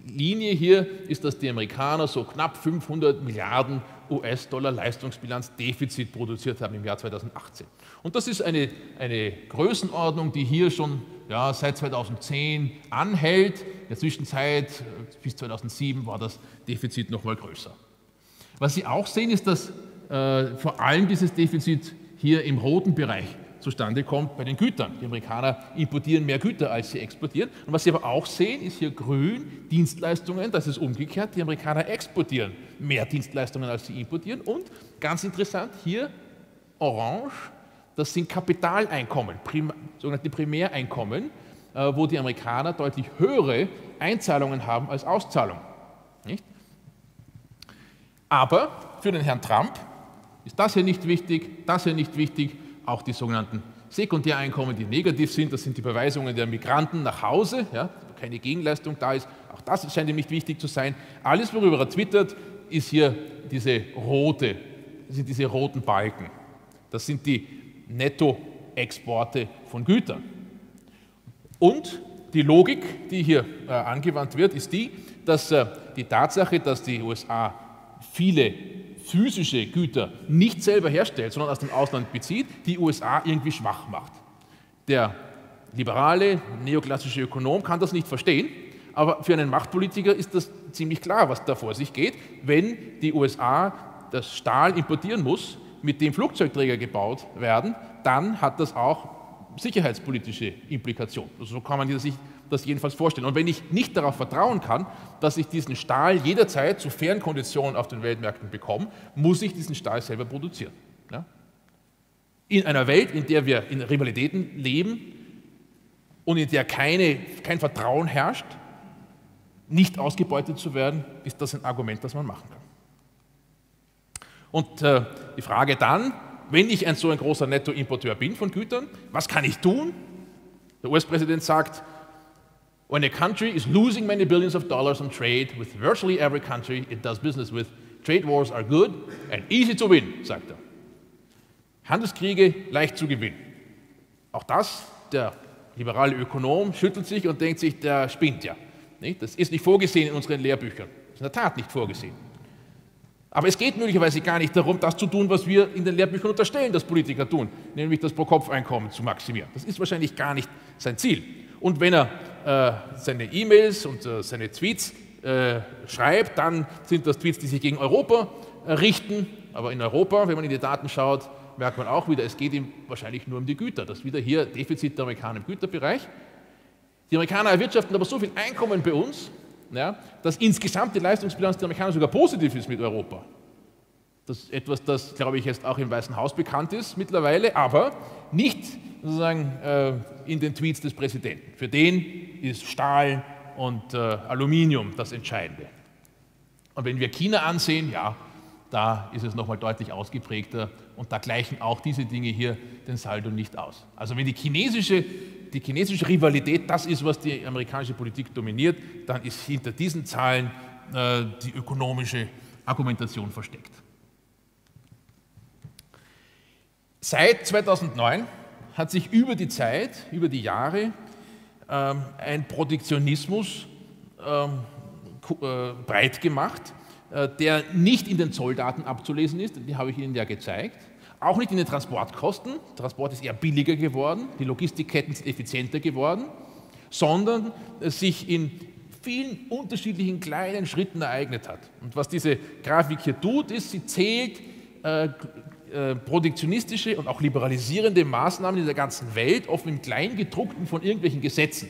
Linie hier ist, dass die Amerikaner so knapp 500 Milliarden US-Dollar Leistungsbilanzdefizit produziert haben im Jahr 2018. Und das ist eine, eine Größenordnung, die hier schon ja, seit 2010 anhält. In der Zwischenzeit äh, bis 2007 war das Defizit noch mal größer. Was Sie auch sehen, ist, dass äh, vor allem dieses Defizit hier im roten Bereich zustande kommt bei den Gütern. Die Amerikaner importieren mehr Güter, als sie exportieren. Und was Sie aber auch sehen, ist hier grün Dienstleistungen, das ist umgekehrt. Die Amerikaner exportieren mehr Dienstleistungen, als sie importieren. Und ganz interessant, hier orange, das sind Kapitaleinkommen, prim, sogenannte Primäreinkommen, äh, wo die Amerikaner deutlich höhere Einzahlungen haben als Auszahlungen. Nicht? Aber für den Herrn Trump ist das hier nicht wichtig, das hier nicht wichtig, auch die sogenannten Sekundäreinkommen, die negativ sind, das sind die Beweisungen der Migranten nach Hause, ja, keine Gegenleistung da ist, auch das scheint ihm nicht wichtig zu sein. Alles, worüber er twittert, ist hier diese rote, sind diese roten Balken. Das sind die Nettoexporte von Gütern. Und die Logik, die hier äh, angewandt wird, ist die, dass äh, die Tatsache, dass die USA viele physische Güter nicht selber herstellt, sondern aus dem Ausland bezieht, die USA irgendwie schwach macht. Der liberale, neoklassische Ökonom kann das nicht verstehen, aber für einen Machtpolitiker ist das ziemlich klar, was da vor sich geht, wenn die USA das Stahl importieren muss, mit dem Flugzeugträger gebaut werden, dann hat das auch sicherheitspolitische Implikationen. So kann man sich das jedenfalls vorstellen. Und wenn ich nicht darauf vertrauen kann, dass ich diesen Stahl jederzeit zu fairen Konditionen auf den Weltmärkten bekomme, muss ich diesen Stahl selber produzieren. Ja? In einer Welt, in der wir in Rivalitäten leben und in der keine, kein Vertrauen herrscht, nicht ausgebeutet zu werden, ist das ein Argument, das man machen kann. Und äh, die Frage dann, wenn ich ein so ein großer Nettoimporteur bin von Gütern, was kann ich tun? Der US-Präsident sagt, When a country is losing many billions of dollars on trade with virtually every country it does business with, trade wars are good and easy to win, sagt er. Handelskriege leicht zu gewinnen. Auch das, der liberale Ökonom schüttelt sich und denkt sich, der spinnt ja. Das ist nicht vorgesehen in unseren Lehrbüchern. Das ist in der Tat nicht vorgesehen. Aber es geht möglicherweise gar nicht darum, das zu tun, was wir in den Lehrbüchern unterstellen, dass Politiker tun, nämlich das Pro-Kopf-Einkommen zu maximieren. Das ist wahrscheinlich gar nicht sein Ziel. Und wenn er äh, seine E-Mails und äh, seine Tweets äh, schreibt, dann sind das Tweets, die sich gegen Europa richten. Aber in Europa, wenn man in die Daten schaut, merkt man auch wieder, es geht ihm wahrscheinlich nur um die Güter. Das ist wieder hier Defizit der Amerikaner im Güterbereich. Die Amerikaner erwirtschaften aber so viel Einkommen bei uns, ja, dass insgesamt die Leistungsbilanz der Amerikaner sogar positiv ist mit Europa. Das ist etwas, das, glaube ich, jetzt auch im Weißen Haus bekannt ist mittlerweile, aber nicht sozusagen äh, in den Tweets des Präsidenten. Für den ist Stahl und äh, Aluminium das Entscheidende. Und wenn wir China ansehen, ja, da ist es nochmal deutlich ausgeprägter und da gleichen auch diese Dinge hier den Saldo nicht aus. Also wenn die chinesische, die chinesische Rivalität das ist, was die amerikanische Politik dominiert, dann ist hinter diesen Zahlen äh, die ökonomische Argumentation versteckt. Seit 2009 hat sich über die Zeit, über die Jahre ein Protektionismus ähm, äh, breit gemacht, äh, der nicht in den Zolldaten abzulesen ist, die habe ich Ihnen ja gezeigt, auch nicht in den Transportkosten, Transport ist eher billiger geworden, die Logistikketten sind effizienter geworden, sondern sich in vielen unterschiedlichen kleinen Schritten ereignet hat. Und was diese Grafik hier tut, ist, sie zählt äh, äh, protektionistische und auch liberalisierende Maßnahmen in der ganzen Welt, oft im Kleingedruckten von irgendwelchen Gesetzen.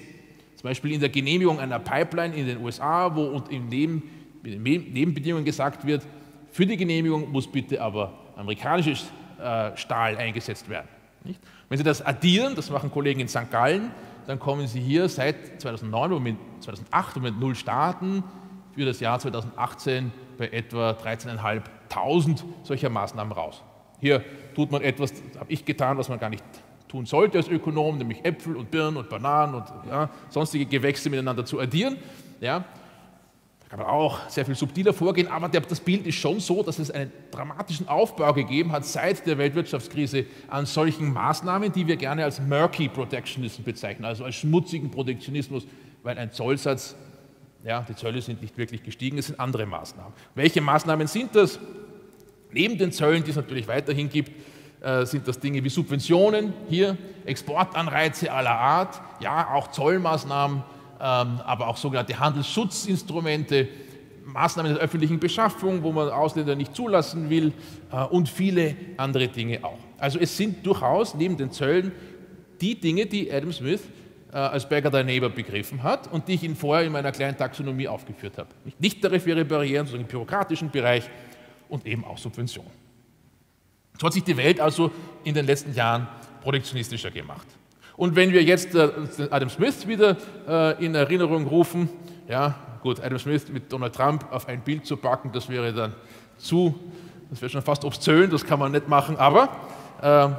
Zum Beispiel in der Genehmigung einer Pipeline in den USA, wo und in Neben, Nebenbedingungen gesagt wird, für die Genehmigung muss bitte aber amerikanisches äh, Stahl eingesetzt werden. Nicht? Wenn Sie das addieren, das machen Kollegen in St. Gallen, dann kommen Sie hier seit 2009, wo wir 2008 wo wir mit null starten, für das Jahr 2018 bei etwa 13.500 solcher Maßnahmen raus. Hier tut man etwas, habe ich getan, was man gar nicht tun sollte als Ökonom, nämlich Äpfel und Birnen und Bananen und ja, sonstige Gewächse miteinander zu addieren. Ja. Da kann man auch sehr viel subtiler vorgehen, aber der, das Bild ist schon so, dass es einen dramatischen Aufbau gegeben hat seit der Weltwirtschaftskrise an solchen Maßnahmen, die wir gerne als murky Protectionism bezeichnen, also als schmutzigen Protektionismus, weil ein Zollsatz, ja, die Zölle sind nicht wirklich gestiegen, es sind andere Maßnahmen. Welche Maßnahmen sind das? Neben den Zöllen, die es natürlich weiterhin gibt, äh, sind das Dinge wie Subventionen, hier Exportanreize aller Art, ja, auch Zollmaßnahmen, ähm, aber auch sogenannte Handelsschutzinstrumente, Maßnahmen der öffentlichen Beschaffung, wo man Ausländer nicht zulassen will äh, und viele andere Dinge auch. Also es sind durchaus neben den Zöllen die Dinge, die Adam Smith äh, als Beggar thy Neighbor begriffen hat und die ich Ihnen vorher in meiner kleinen Taxonomie aufgeführt habe. Nicht tarifäre Barrieren, sondern im bürokratischen Bereich und eben auch Subventionen. So hat sich die Welt also in den letzten Jahren protektionistischer gemacht. Und wenn wir jetzt äh, Adam Smith wieder äh, in Erinnerung rufen, ja, gut, Adam Smith mit Donald Trump auf ein Bild zu packen, das wäre dann zu, das wäre schon fast obszön, das kann man nicht machen, aber äh,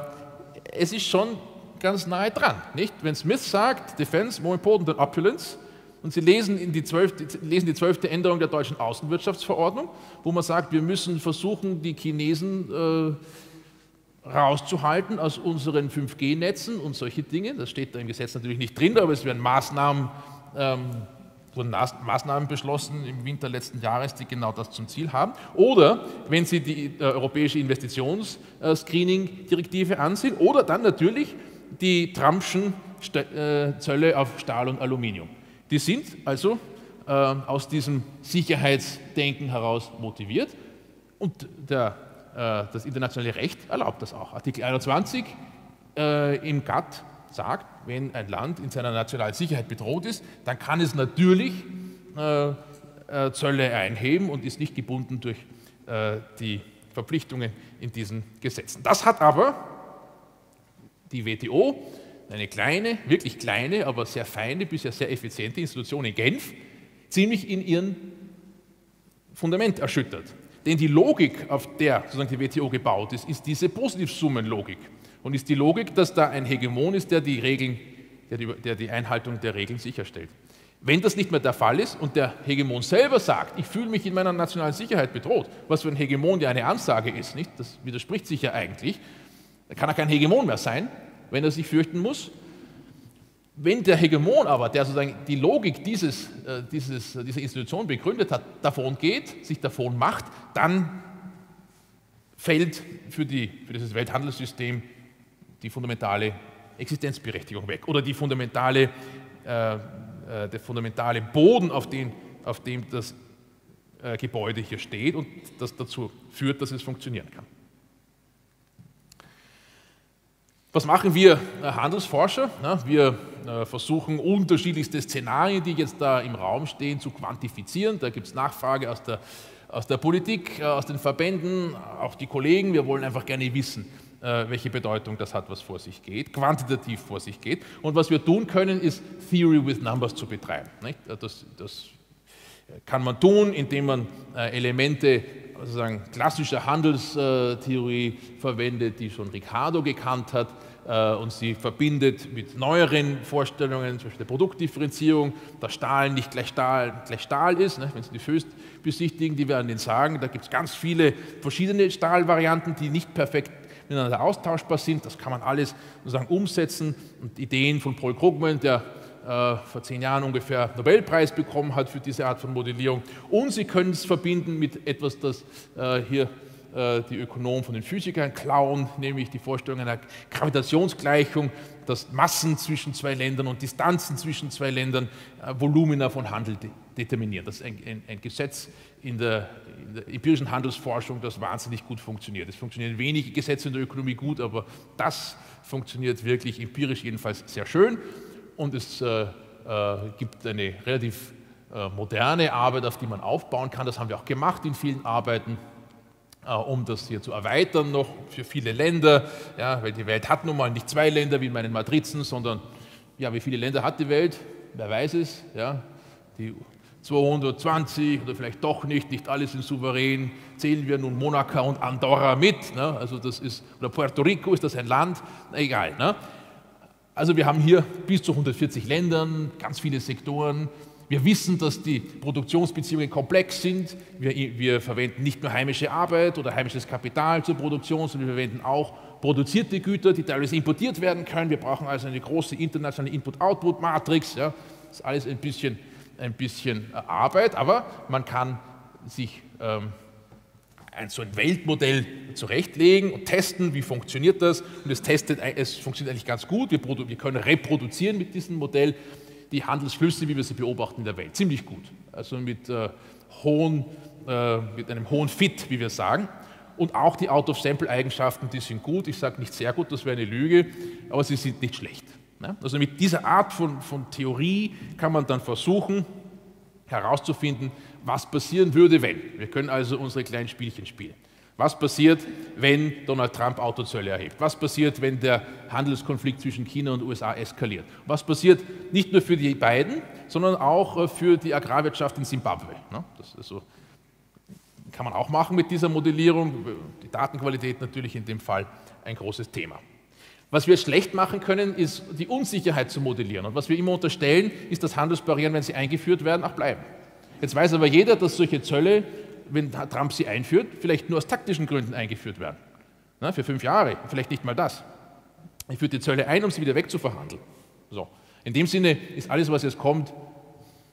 es ist schon ganz nahe dran, nicht? Wenn Smith sagt, Defense more important than opulence, und Sie lesen, die zwölfte, lesen die zwölfte Änderung der deutschen Außenwirtschaftsverordnung, wo man sagt, wir müssen versuchen, die Chinesen äh, rauszuhalten aus unseren 5G-Netzen und solche Dinge. Das steht da im Gesetz natürlich nicht drin, aber es werden Maßnahmen, ähm, wurden Maßnahmen beschlossen im Winter letzten Jahres, die genau das zum Ziel haben. Oder wenn Sie die äh, europäische Investitionsscreening-Direktive ansehen, oder dann natürlich die Trumpschen äh, Zölle auf Stahl und Aluminium. Die sind also äh, aus diesem Sicherheitsdenken heraus motiviert und der äh, das internationale Recht erlaubt das auch. Artikel 21 äh, im GATT sagt, wenn ein Land in seiner nationalen Sicherheit bedroht ist, dann kann es natürlich äh, Zölle einheben und ist nicht gebunden durch die Verpflichtungen in diesen Gesetzen. Das hat aber die WTO, eine kleine, wirklich kleine, aber sehr feine, bisher sehr effiziente Institution in Genf, ziemlich in ihrem Fundament erschüttert. Denn die Logik, auf der sozusagen die WTO gebaut ist, ist diese Positivsummenlogik. Und ist die Logik, dass da ein Hegemon ist, der die, Regeln, der die, der die Einhaltung der Regeln sicherstellt. Wenn das nicht mehr der Fall ist und der Hegemon selber sagt, ich fühle mich in meiner nationalen Sicherheit bedroht, was für ein Hegemon ja eine Ansage ist, nicht? das widerspricht sich ja eigentlich, dann kann er kein Hegemon mehr sein, wenn er sich fürchten muss. Wenn der Hegemon aber, der sozusagen die Logik dieses, äh, dieses, äh, dieser Institution begründet hat, davon geht, sich davon macht, dann fällt für, die, für dieses Welthandelssystem die fundamentale Existenzberechtigung weg oder die fundamentale, äh, äh, der fundamentale Boden, auf, den, auf dem das äh, Gebäude hier steht und das dazu führt, dass es funktionieren kann. Was machen wir äh, Handelsforscher? Wir äh, versuchen unterschiedlichste Szenarien, die jetzt da im Raum stehen, zu quantifizieren. Da gibt es Nachfrage aus der, aus der Politik, äh, aus den Verbänden, auch die Kollegen. Wir wollen einfach gerne wissen, welche Bedeutung das hat, was vor sich geht, quantitativ vor sich geht. Und was wir tun können, ist Theory with Numbers zu betreiben. Das, das kann man tun, indem man Elemente sozusagen klassischer Handelstheorie verwendet, die schon Ricardo gekannt hat äh, und sie verbindet mit neueren Vorstellungen, zum Beispiel der Produktdifferenzierung, dass Stahl nicht gleich Stahl, gleich Stahl ist. Ne? Wenn Sie die Föst besichtigen, die werden Ihnen sagen, da gibt es ganz viele verschiedene Stahlvarianten, die nicht perfekt miteinander austauschbar sind. Das kann man alles sozusagen umsetzen. Und Ideen von Paul Krugman, der vor zehn Jahren ungefähr Nobelpreis bekommen hat für diese Art von Modellierung. Und Sie können es verbinden mit etwas, das äh, hier äh, die Ökonomen von den Physikern klauen, nämlich die Vorstellung einer Gravitationsgleichung, dass Massen zwischen zwei Ländern und Distanzen zwischen zwei Ländern Volumina von Handel determinieren. Das ist ein, ein, ein Gesetz in der, in der, empirischen Handelsforschung, das wahnsinnig gut funktioniert. Es funktionieren wenige Gesetze in der Ökonomie gut, aber das funktioniert wirklich empirisch jedenfalls sehr schön und es äh, äh, gibt eine relativ äh, moderne Arbeit, auf die man aufbauen kann. Das haben wir auch gemacht in vielen Arbeiten, äh, um das hier zu erweitern noch für viele Länder, ja, weil die Welt hat nun mal nicht zwei Länder wie in meinen Matrizen, sondern ja, wie viele Länder hat die Welt? Wer weiß es? Ja, die 220 oder vielleicht doch nicht, nicht alle sind souverän. Zählen wir nun Monaco und Andorra mit? Ne? Also das ist, oder Puerto Rico, ist das ein Land? Egal. Ne? Also wir haben hier bis zu 140 Ländern, ganz viele Sektoren. Wir wissen, dass die Produktionsbeziehungen komplex sind. Wir, wir, verwenden nicht nur heimische Arbeit oder heimisches Kapital zur Produktion, sondern wir verwenden auch produzierte Güter, die teilweise importiert werden können. Wir brauchen also eine große internationale Input-Output-Matrix. Ja. Das ist alles ein bisschen, ein bisschen äh, Arbeit, aber man kann sich ähm, ein, so ein Weltmodell zurechtlegen und testen, wie funktioniert das. Und es, testet, es funktioniert eigentlich ganz gut. Wir, wir können reproduzieren mit diesem Modell die Handelsflüsse, wie wir sie beobachten in der Welt. Ziemlich gut. Also mit, äh, hohen, äh, mit einem hohen Fit, wie wir sagen. Und auch die Out-of-Sample-Eigenschaften, die sind gut. Ich sage nicht sehr gut, das wäre eine Lüge, aber sie sind nicht schlecht. Ne? Also mit dieser Art von, von Theorie kann man dann versuchen herauszufinden, was passieren würde, wenn. Wir können also unsere kleinen Spielchen spielen. Was passiert, wenn Donald Trump Autozölle erhebt? Was passiert, wenn der Handelskonflikt zwischen China und USA eskaliert? Was passiert nicht nur für die beiden, sondern auch äh, für die Agrarwirtschaft in Simbabwe? Ne? Das so, kann man auch machen mit dieser Modellierung. Die Datenqualität natürlich in dem Fall ein großes Thema. Was wir schlecht machen können, ist die Unsicherheit zu modellieren. Und was wir immer unterstellen, ist, dass Handelsbarrieren, wenn sie eingeführt werden, auch bleiben. Jetzt weiß aber jeder, dass solche Zölle, wenn Trump sie einführt, vielleicht nur aus taktischen Gründen eingeführt werden. Na, für fünf Jahre, vielleicht nicht mal das. Er führt die Zölle ein, um sie wieder wegzuverhandeln. So. In dem Sinne ist alles, was jetzt kommt,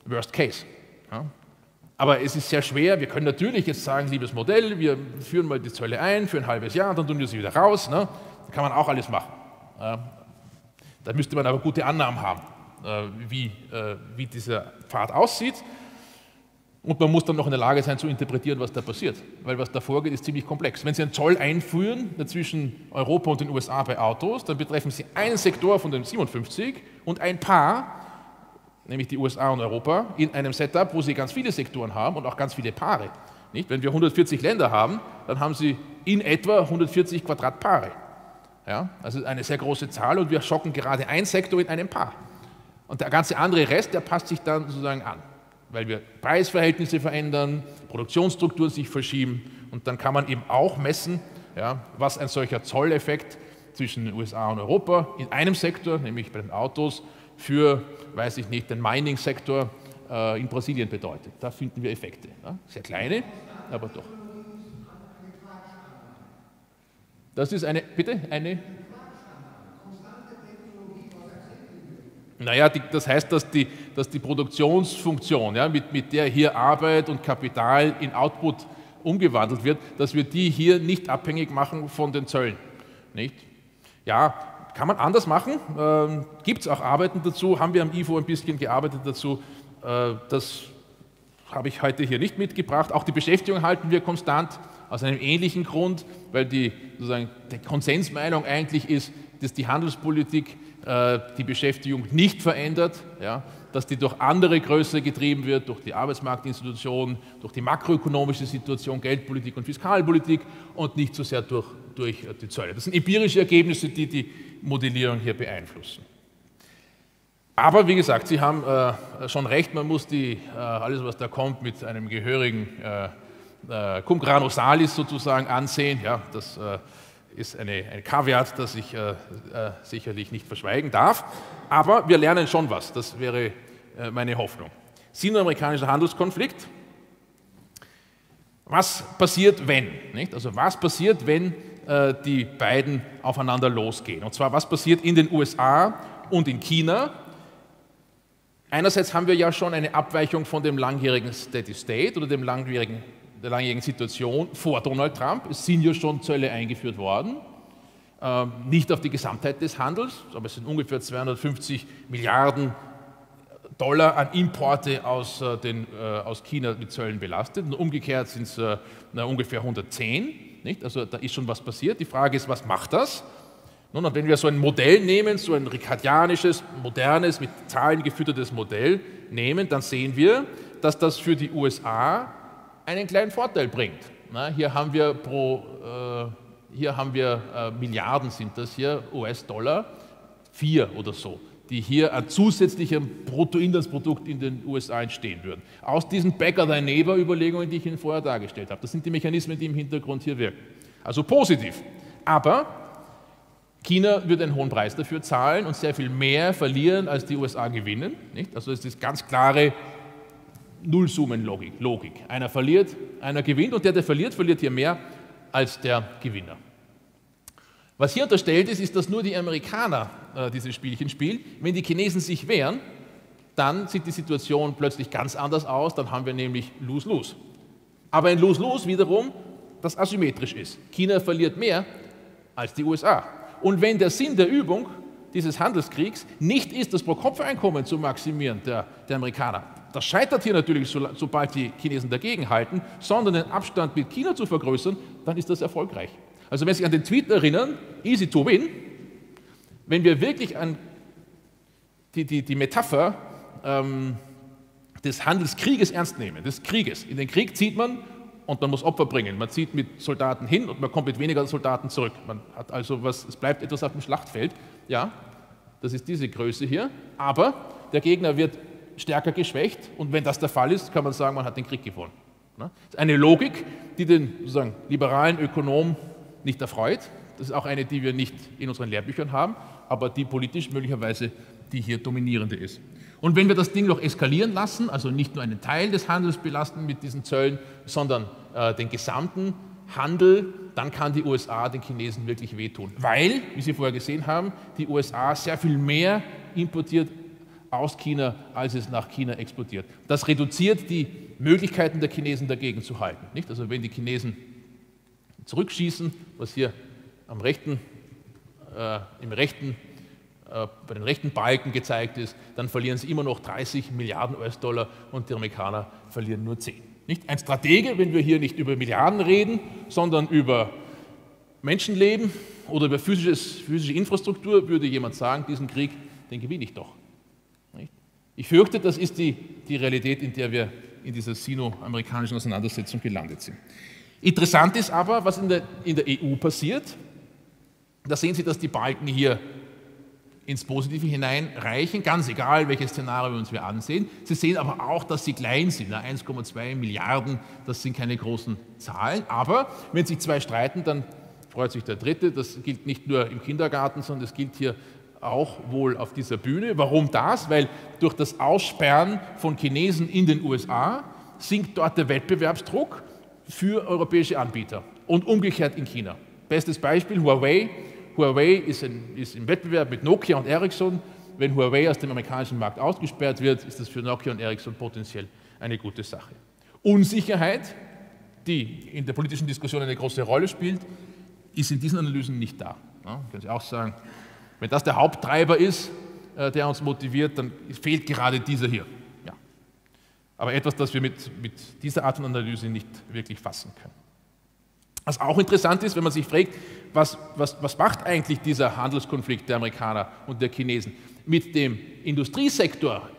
Worst Case. Ja. Aber es ist sehr schwer. Wir können natürlich jetzt sagen, liebes Modell, wir führen mal die Zölle ein für ein halbes Jahr, dann tun wir sie wieder raus. Ne? Kann man auch alles machen. Da müsste man aber gute Annahmen haben, äh, wie, äh, wie dieser Pfad aussieht. Und man muss dann noch in der Lage sein zu interpretieren, was da passiert. Weil was da vorgeht, ist ziemlich komplex. Wenn Sie einen Zoll einführen zwischen Europa und den USA bei Autos, dann betreffen Sie einen Sektor von den 57 und ein Paar, nämlich die USA und Europa, in einem Setup, wo Sie ganz viele Sektoren haben und auch ganz viele Paare. Nicht? Wenn wir 140 Länder haben, dann haben Sie in etwa 140 Quadratpaare. Ja? Also eine sehr große Zahl und wir schocken gerade ein Sektor in einem Paar. Und der ganze andere Rest, der passt sich dann sozusagen an weil wir Preisverhältnisse verändern, Produktionsstrukturen sich verschieben und dann kann man eben auch messen, ja, was ein solcher Zolleffekt zwischen den USA und Europa in einem Sektor, nämlich bei den Autos, für, weiß ich nicht, den Mining-Sektor äh, in Brasilien bedeutet. Da finden wir Effekte. Ja, sehr kleine, aber doch. Das ist eine, bitte, eine Naja, die, das heißt, dass die, dass die Produktionsfunktion, ja, mit, mit der hier Arbeit und Kapital in Output umgewandelt wird, dass wir die hier nicht abhängig machen von den Zöllen. Nicht? Ja, kann man anders machen. Ähm, Gibt es auch Arbeiten dazu, haben wir am IFO ein bisschen gearbeitet dazu. Äh, das habe ich heute hier nicht mitgebracht. Auch die Beschäftigung halten wir konstant aus einem ähnlichen Grund, weil die, sozusagen, die Konsensmeinung eigentlich ist, dass die Handelspolitik äh, die Beschäftigung nicht verändert, ja, dass die durch andere Größe getrieben wird, durch die Arbeitsmarktinstitutionen, durch die makroökonomische Situation, Geldpolitik und Fiskalpolitik und nicht so sehr durch, durch die Zölle. Das sind empirische Ergebnisse, die die Modellierung hier beeinflussen. Aber wie gesagt, Sie haben äh, schon recht, man muss die, äh, alles, was da kommt, mit einem gehörigen äh, äh, cum grano salis sozusagen ansehen. Ja, das äh, ist eine, ein Kaviat, das ich äh, äh, sicherlich nicht verschweigen darf. Aber wir lernen schon was, das wäre äh, meine Hoffnung. Sinoamerikanischer Handelskonflikt. Was passiert, wenn? Nicht? Also was passiert, wenn äh, die beiden aufeinander losgehen? Und zwar, was passiert in den USA und in China? Einerseits haben wir ja schon eine Abweichung von dem langjährigen Steady State oder dem langjährigen, der langjährigen Situation vor Donald Trump. Es sind ja schon Zölle eingeführt worden, äh, nicht auf die Gesamtheit des Handels, aber es sind ungefähr 250 Milliarden Dollar an Importe aus, äh, den, äh, aus China mit Zöllen belastet. Und umgekehrt sind es äh, ungefähr 110. Nicht? Also da ist schon was passiert. Die Frage ist, was macht das? Nun, und wenn wir so ein Modell nehmen, so ein ricardianisches, modernes, mit Zahlen gefüttertes Modell nehmen, dann sehen wir, dass das für die USA einen kleinen Vorteil bringt. Na, hier haben wir pro, äh, hier haben wir äh, Milliarden sind das hier, US-Dollar, vier oder so, die hier an zusätzlichem Bruttoinlandsprodukt in den USA entstehen würden. Aus diesen Becker-thy-Neighbor-Überlegungen, die ich Ihnen vorher dargestellt habe. Das sind die Mechanismen, die im Hintergrund hier wirken. Also positiv. Aber China wird einen hohen Preis dafür zahlen und sehr viel mehr verlieren, als die USA gewinnen. Nicht? Also es ist ganz klare Nullsummenlogik. Logik. Einer verliert, einer gewinnt und der, der verliert, verliert hier mehr als der Gewinner. Was hier unterstellt ist, ist, dass nur die Amerikaner äh, dieses Spielchen spielen. Wenn die Chinesen sich wehren, dann sieht die Situation plötzlich ganz anders aus, dann haben wir nämlich Lose-Lose. Aber ein Lose-Lose wiederum, das asymmetrisch ist. China verliert mehr als die USA. Und wenn der Sinn der Übung dieses Handelskriegs nicht ist, das Pro-Kopf-Einkommen zu maximieren der, der Amerikaner, das scheitert hier natürlich, so, sobald die Chinesen dagegenhalten, sondern den Abstand mit China zu vergrößern, dann ist das erfolgreich. Also wenn Sie sich an den Tweet erinnern, easy to win, wenn wir wirklich an die, die, die Metapher ähm, des Handelskrieges ernst nehmen, des Krieges. In den Krieg zieht man und man muss Opfer bringen. Man zieht mit Soldaten hin und man kommt mit weniger Soldaten zurück. Man hat also was, es bleibt etwas auf dem Schlachtfeld. Ja, das ist diese Größe hier. Aber der Gegner wird stärker geschwächt und wenn das der Fall ist, kann man sagen, man hat den Krieg gewonnen. Das ist eine Logik, die den sozusagen, liberalen Ökonom nicht erfreut. Das ist auch eine, die wir nicht in unseren Lehrbüchern haben, aber die politisch möglicherweise die hier dominierende ist. Und wenn wir das Ding noch eskalieren lassen, also nicht nur einen Teil des Handels belasten mit diesen Zöllen, sondern äh, den gesamten Handel, dann kann die USA den Chinesen wirklich wehtun. Weil, wie Sie vorher gesehen haben, die USA sehr viel mehr importiert aus China, als es nach China exportiert. Das reduziert die Möglichkeiten der Chinesen dagegen zu halten. Nicht? Also wenn die Chinesen zurückschießen, was hier am rechten, äh, im rechten äh, bei den rechten Balken gezeigt ist, dann verlieren sie immer noch 30 Milliarden US-Dollar und die Amerikaner verlieren nur 10. Nicht ein Stratege, wenn wir hier nicht über Milliarden reden, sondern über Menschenleben oder über physische Infrastruktur, würde jemand sagen, diesen Krieg, den gewinne ich doch. Ich fürchte, das ist die, die Realität, in der wir in dieser sino-amerikanischen Auseinandersetzung gelandet sind. Interessant ist aber, was in der, in der EU passiert. Da sehen Sie, dass die Balken hier ins Positive hineinreichen, ganz egal, welches Szenario wir uns wir ansehen. Sie sehen aber auch, dass sie klein sind. 1,2 Milliarden, das sind keine großen Zahlen. Aber wenn sich zwei streiten, dann freut sich der Dritte. Das gilt nicht nur im Kindergarten, sondern es gilt hier auch wohl auf dieser Bühne. Warum das? Weil durch das Aussperren von Chinesen in den USA sinkt dort der Wettbewerbsdruck für europäische Anbieter und umgekehrt in China. Bestes Beispiel Huawei Huawei ist, ein, ist im Wettbewerb mit Nokia und Ericsson. Wenn Huawei aus dem amerikanischen Markt ausgesperrt wird, ist das für Nokia und Ericsson potenziell eine gute Sache. Unsicherheit, die in der politischen Diskussion eine große Rolle spielt, ist in diesen Analysen nicht da. Ja, können Sie auch sagen, wenn das der Haupttreiber ist, äh, der uns motiviert, dann fehlt gerade dieser hier. Ja. Aber etwas, das wir mit, mit dieser Art von Analyse nicht wirklich fassen können. Was auch interessant ist, wenn man sich fragt, was, was, was macht eigentlich dieser Handelskonflikt der Amerikaner und der Chinesen mit dem Industriesektor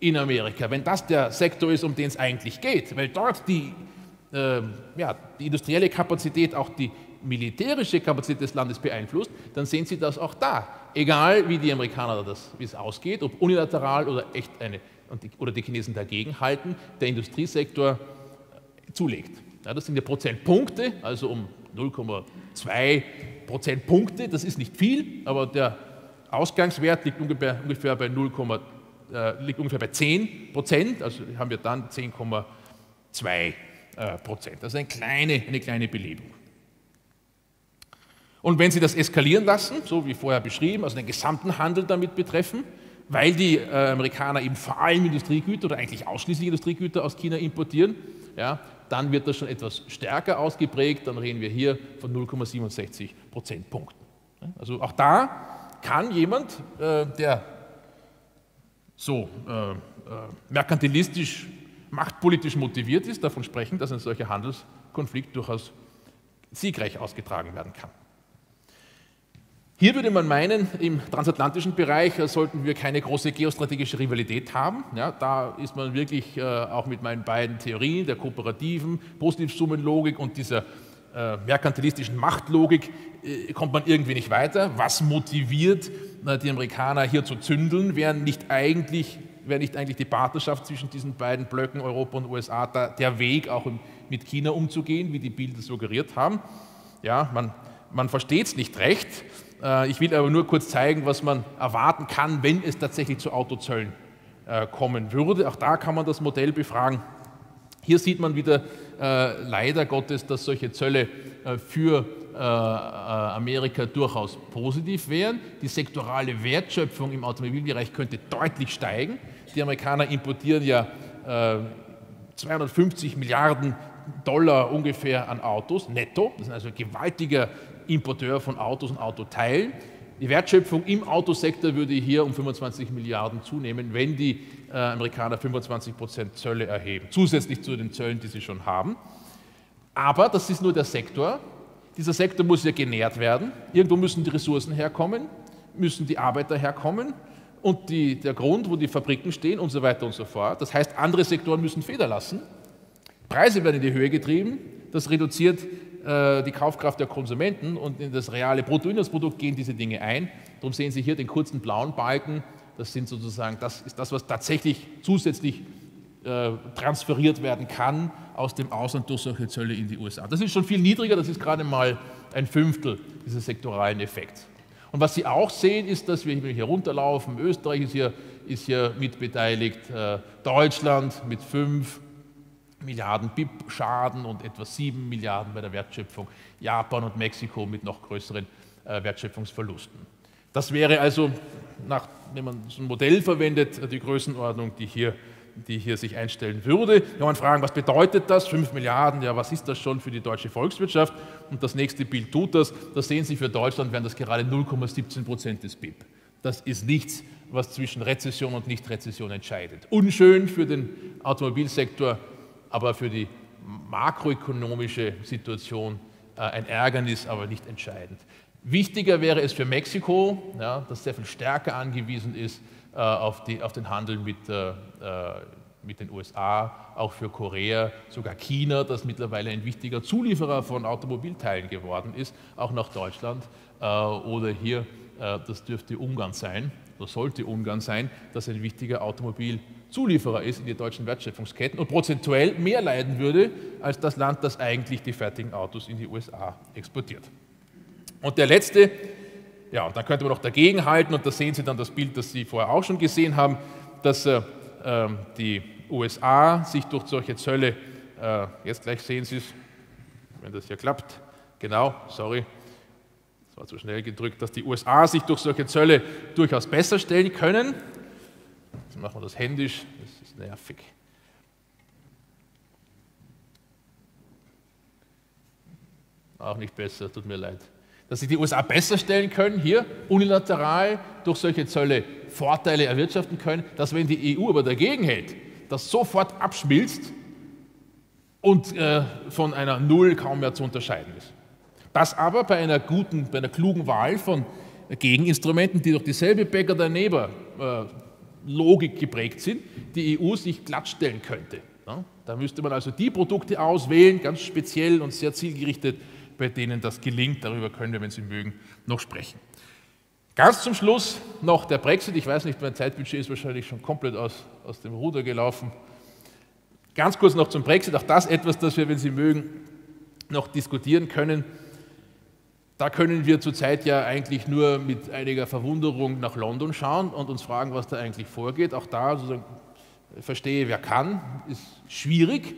in Amerika, wenn das der Sektor ist, um den es eigentlich geht, weil dort die, äh, ja, die industrielle Kapazität auch die militärische Kapazität des Landes beeinflusst, dann sehen Sie das auch da. Egal wie die Amerikaner das, wie es ausgeht, ob unilateral oder echt eine, oder die Chinesen dagegen halten, der Industriesektor zulegt. Ja, das sind ja Prozentpunkte, also um 0,2 Prozentpunkte, das ist nicht viel, aber der Ausgangswert liegt ungefähr, ungefähr bei 0, äh, liegt ungefähr bei 10 Prozent, also haben wir dann 10,2 äh, Prozent. Also eine kleine, eine kleine Belebung. Und wenn Sie das eskalieren lassen, so wie vorher beschrieben, also den gesamten Handel damit betreffen, weil die äh, Amerikaner eben vor allem Industriegüter oder eigentlich ausschließlich Industriegüter aus China importieren, ja, dann wird das schon etwas stärker ausgeprägt, dann reden wir hier von 0,67 Prozentpunkten. Also auch da kann jemand, äh, der so äh, merkantilistisch, machtpolitisch motiviert ist, davon sprechen, dass ein solcher Handelskonflikt durchaus siegreich ausgetragen werden kann. Hier würde man meinen, im transatlantischen Bereich sollten wir keine große geostrategische Rivalität haben. Ja, da ist man wirklich äh, auch mit meinen beiden Theorien, der kooperativen Positivsummenlogik und dieser äh, merkantilistischen Machtlogik, äh, kommt man irgendwie nicht weiter. Was motiviert äh, die Amerikaner hier zu zündeln, wäre nicht eigentlich, wäre nicht eigentlich die Partnerschaft zwischen diesen beiden Blöcken, Europa und USA, der Weg auch mit China umzugehen, wie die Bilder suggeriert haben. Ja, man, man versteht es nicht recht. Äh, ich will aber nur kurz zeigen, was man erwarten kann, wenn es tatsächlich zu Autozöllen äh, kommen würde. Auch da kann man das Modell befragen. Hier sieht man wieder äh, leider Gottes, dass solche Zölle für Amerika durchaus positiv wären. Die sektorale Wertschöpfung im Automobilbereich könnte deutlich steigen. Die Amerikaner importieren ja 250 Milliarden Dollar ungefähr an Autos netto. Das ist also ein gewaltiger Importeur von Autos und Autoteilen. Die Wertschöpfung im Autosektor würde hier um 25 Milliarden zunehmen, wenn die äh, Amerikaner 25 Prozent Zölle erheben, zusätzlich zu den Zöllen, die sie schon haben. Aber das ist nur der Sektor. Dieser Sektor muss ja genährt werden. Irgendwo müssen die Ressourcen herkommen, müssen die Arbeiter herkommen und die, der Grund, wo die Fabriken stehen und so weiter und so fort. Das heißt, andere Sektoren müssen Feder lassen. Preise werden in die Höhe getrieben. Das reduziert äh, die Kaufkraft der Konsumenten und in das reale Bruttoinlandsprodukt gehen diese Dinge ein. Darum sehen Sie hier den kurzen blauen Balken. Das sind sozusagen, das ist das, was tatsächlich zusätzlich äh, transferiert werden kann aus dem Ausland durch solche Zölle in die USA. Das ist schon viel niedriger, das ist gerade mal ein Fünftel dieses sektoralen Effekts. Und was Sie auch sehen, ist, dass wir hier runterlaufen. Österreich ist hier, ist hier mitbeteiligt, äh, Deutschland mit fünf, Milliarden BIP Schaden und etwa 7 Milliarden bei der Wertschöpfung. Japan und Mexiko mit noch größeren äh, Wertschöpfungsverlusten. Das wäre also, nach, wenn man so ein Modell verwendet, die Größenordnung, die hier, die hier sich einstellen würde. Kann man fragen, was bedeutet das? 5 Milliarden, ja, was ist das schon für die deutsche Volkswirtschaft? Und das nächste Bild tut das. Da sehen Sie, für Deutschland wären das gerade 0,17 Prozent des BIP. Das ist nichts, was zwischen Rezession und Nichtrezession entscheidet. Unschön für den Automobilsektor, aber für die makroökonomische Situation äh, ein Ärgernis, aber nicht entscheidend. Wichtiger wäre es für Mexiko, ja, das sehr viel stärker angewiesen ist äh, auf, die, auf, den Handel mit, äh, mit, den USA, auch für Korea, sogar China, das mittlerweile ein wichtiger Zulieferer von Automobilteilen geworden ist, auch nach Deutschland oder hier, das dürfte Ungarn sein oder sollte Ungarn sein, das ein wichtiger Automobil Zulieferer ist in die deutschen Wertschöpfungsketten und prozentuell mehr leiden würde als das Land, das eigentlich die fertigen Autos in die USA exportiert. Und der letzte, ja, da könnte man noch dagegen halten, und da sehen Sie dann das Bild, das Sie vorher auch schon gesehen haben, dass äh, ähm, die USA sich durch solche Zölle, äh, jetzt gleich sehen Sie es, wenn das hier klappt, genau, sorry, war zu schnell gedrückt, dass die USA sich durch solche Zölle durchaus besser stellen können Jetzt machen wir das händisch, das ist nervig. Auch nicht besser, tut mir leid. Dass sich die USA besser stellen können, hier unilateral durch solche Zölle Vorteile erwirtschaften können, dass wenn die EU aber dagegen hält, das sofort abschmilzt und äh, von einer Null kaum mehr zu unterscheiden ist. Das aber bei einer guten, bei einer klugen Wahl von Gegeninstrumenten, die durch dieselbe Bäcker daneben äh, Logik geprägt sind, die EU sich glattstellen könnte. Da müsste man also die Produkte auswählen, ganz speziell und sehr zielgerichtet, bei denen das gelingt. Darüber können wir, wenn Sie mögen, noch sprechen. Ganz zum Schluss noch der Brexit. Ich weiß nicht, mein Zeitbudget ist wahrscheinlich schon komplett aus, aus dem Ruder gelaufen. Ganz kurz noch zum Brexit. Auch das etwas, das wir, wenn Sie mögen, noch diskutieren können. Da können wir zurzeit ja eigentlich nur mit einiger Verwunderung nach London schauen und uns fragen, was da eigentlich vorgeht. Auch da sozusagen verstehe, wer kann, ist schwierig.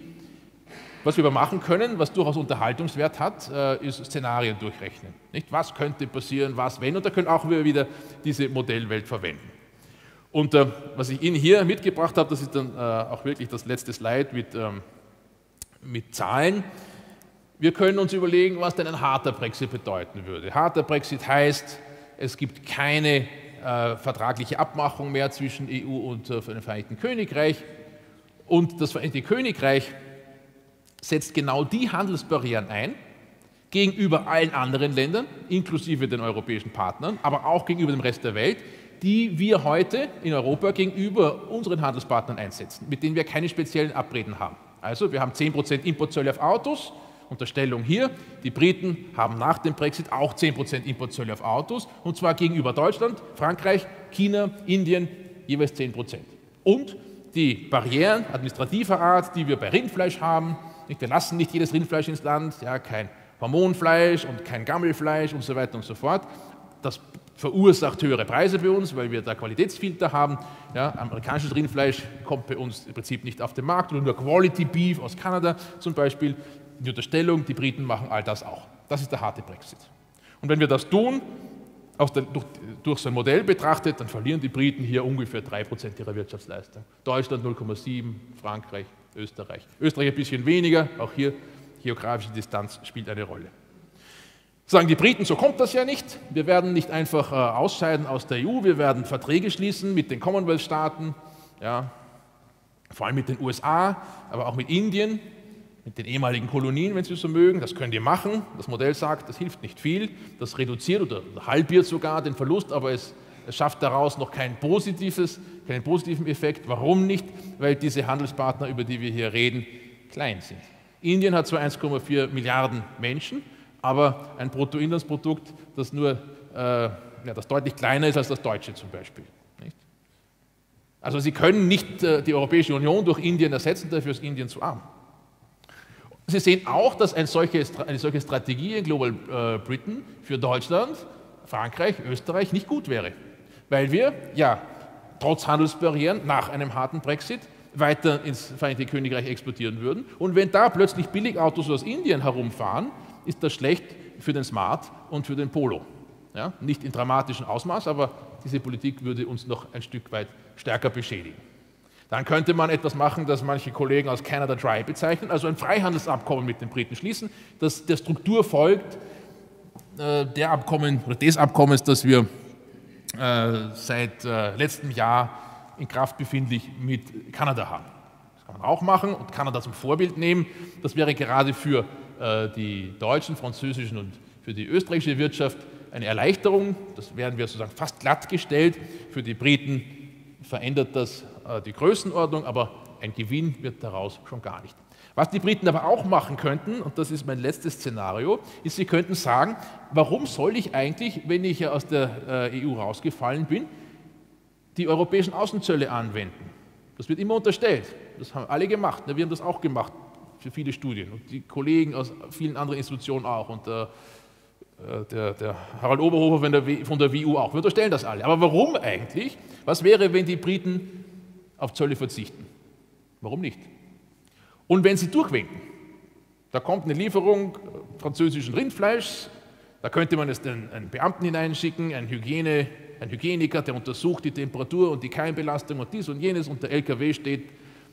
Was wir aber machen können, was durchaus Unterhaltungswert hat, äh, ist Szenarien durchrechnen. Nicht? Was könnte passieren, was wenn? Und da können auch wir wieder diese Modellwelt verwenden. Und äh, was ich Ihnen hier mitgebracht habe, das ist dann äh, auch wirklich das letzte Slide mit, ähm, mit Zahlen. Wir können uns überlegen, was denn ein harter Brexit bedeuten würde. Harter Brexit heißt, es gibt keine äh, vertragliche Abmachung mehr zwischen EU und äh, dem Vereinigten Königreich. Und das Vereinigte Königreich setzt genau die Handelsbarrieren ein gegenüber allen anderen Ländern, inklusive den europäischen Partnern, aber auch gegenüber dem Rest der Welt, die wir heute in Europa gegenüber unseren Handelspartnern einsetzen, mit denen wir keine speziellen Abreden haben. Also wir haben 10% Importzölle auf Autos, Unterstellung hier, die Briten haben nach dem Brexit auch 10% Importzölle auf Autos, und zwar gegenüber Deutschland, Frankreich, China, Indien jeweils 10%. Und die Barrieren administrativer Art, die wir bei Rindfleisch haben, wir lassen nicht jedes Rindfleisch ins Land, ja, kein Hormonfleisch und kein Gammelfleisch und so weiter und so fort. Das verursacht höhere Preise bei uns, weil wir da Qualitätsfilter haben. Ja, amerikanisches Rindfleisch kommt bei uns im Prinzip nicht auf den Markt nur Quality Beef aus Kanada zum Beispiel. Die Unterstellung, die Briten machen all das auch. Das ist der harte Brexit. Und wenn wir das tun, der, durch, durch sein Modell betrachtet, dann verlieren die Briten hier ungefähr 3% ihrer Wirtschaftsleistung. Deutschland 0,7, Frankreich Österreich. Österreich ein bisschen weniger, auch hier geografische Distanz spielt eine Rolle. Sagen die Briten, so kommt das ja nicht. Wir werden nicht einfach äh, ausscheiden aus der EU, wir werden Verträge schließen mit den Commonwealth-Staaten, ja, vor allem mit den USA, aber auch mit Indien, mit den ehemaligen Kolonien, wenn Sie so mögen. Das könnt ihr machen. Das Modell sagt, das hilft nicht viel. Das reduziert oder halbiert sogar den Verlust, aber es es schafft daraus noch kein positives, keinen positiven Effekt. Warum nicht? Weil diese Handelspartner, über die wir hier reden, klein sind. Indien hat zwar 1,4 Milliarden Menschen, aber ein Bruttoinlandsprodukt, das nur äh, ja, das deutlich kleiner ist als das deutsche zum Beispiel. Nicht? Also Sie können nicht äh, die Europäische Union durch Indien ersetzen, dafür ist Indien zu arm. Sie sehen auch, dass ein solche, eine solche Strategie in Global äh, Britain für Deutschland, Frankreich, Österreich nicht gut wäre weil wir ja trotz Handelsbarrieren nach einem harten Brexit weiter ins Vereinigte Königreich exportieren würden. Und wenn da plötzlich Billigautos aus Indien herumfahren, ist das schlecht für den Smart und für den Polo. Ja, nicht in dramatischem Ausmaß, aber diese Politik würde uns noch ein Stück weit stärker beschädigen. Dann könnte man etwas machen, das manche Kollegen als Canada Dry bezeichnen, also ein Freihandelsabkommen mit den Briten schließen, das der Struktur folgt äh, der Abkommen oder des Abkommens, das wir äh, seit äh, letztem Jahr in Kraft befindlich mit Kanada haben. Das kann man auch machen und Kanada zum Vorbild nehmen. Das wäre gerade für äh, die deutschen, französischen und für die österreichische Wirtschaft eine Erleichterung. Das werden wir sozusagen fast glattgestellt. Für die Briten verändert das die Größenordnung, aber ein Gewinn wird daraus schon gar nicht. Was die Briten aber auch machen könnten, und das ist mein letztes Szenario, ist, sie könnten sagen, warum soll ich eigentlich, wenn ich aus der äh, EU rausgefallen bin, die europäischen Außenzölle anwenden? Das wird immer unterstellt. Das haben alle gemacht. Wir haben das auch gemacht für viele Studien und die Kollegen aus vielen anderen Institutionen auch und der, äh, der, der Harald Oberhofer von der, von der WU auch. Wir unterstellen das alle. Aber warum eigentlich? Was wäre, wenn die Briten auf Zölle verzichten? Warum nicht? Und wenn Sie durchwinken, da kommt eine Lieferung französischen Rindfleischs, da könnte man jetzt einen, einen Beamten hineinschicken, einen, Hygiene, einen Hygieniker, der untersucht die Temperatur und die Keimbelastung und dies und jenes und der LKW steht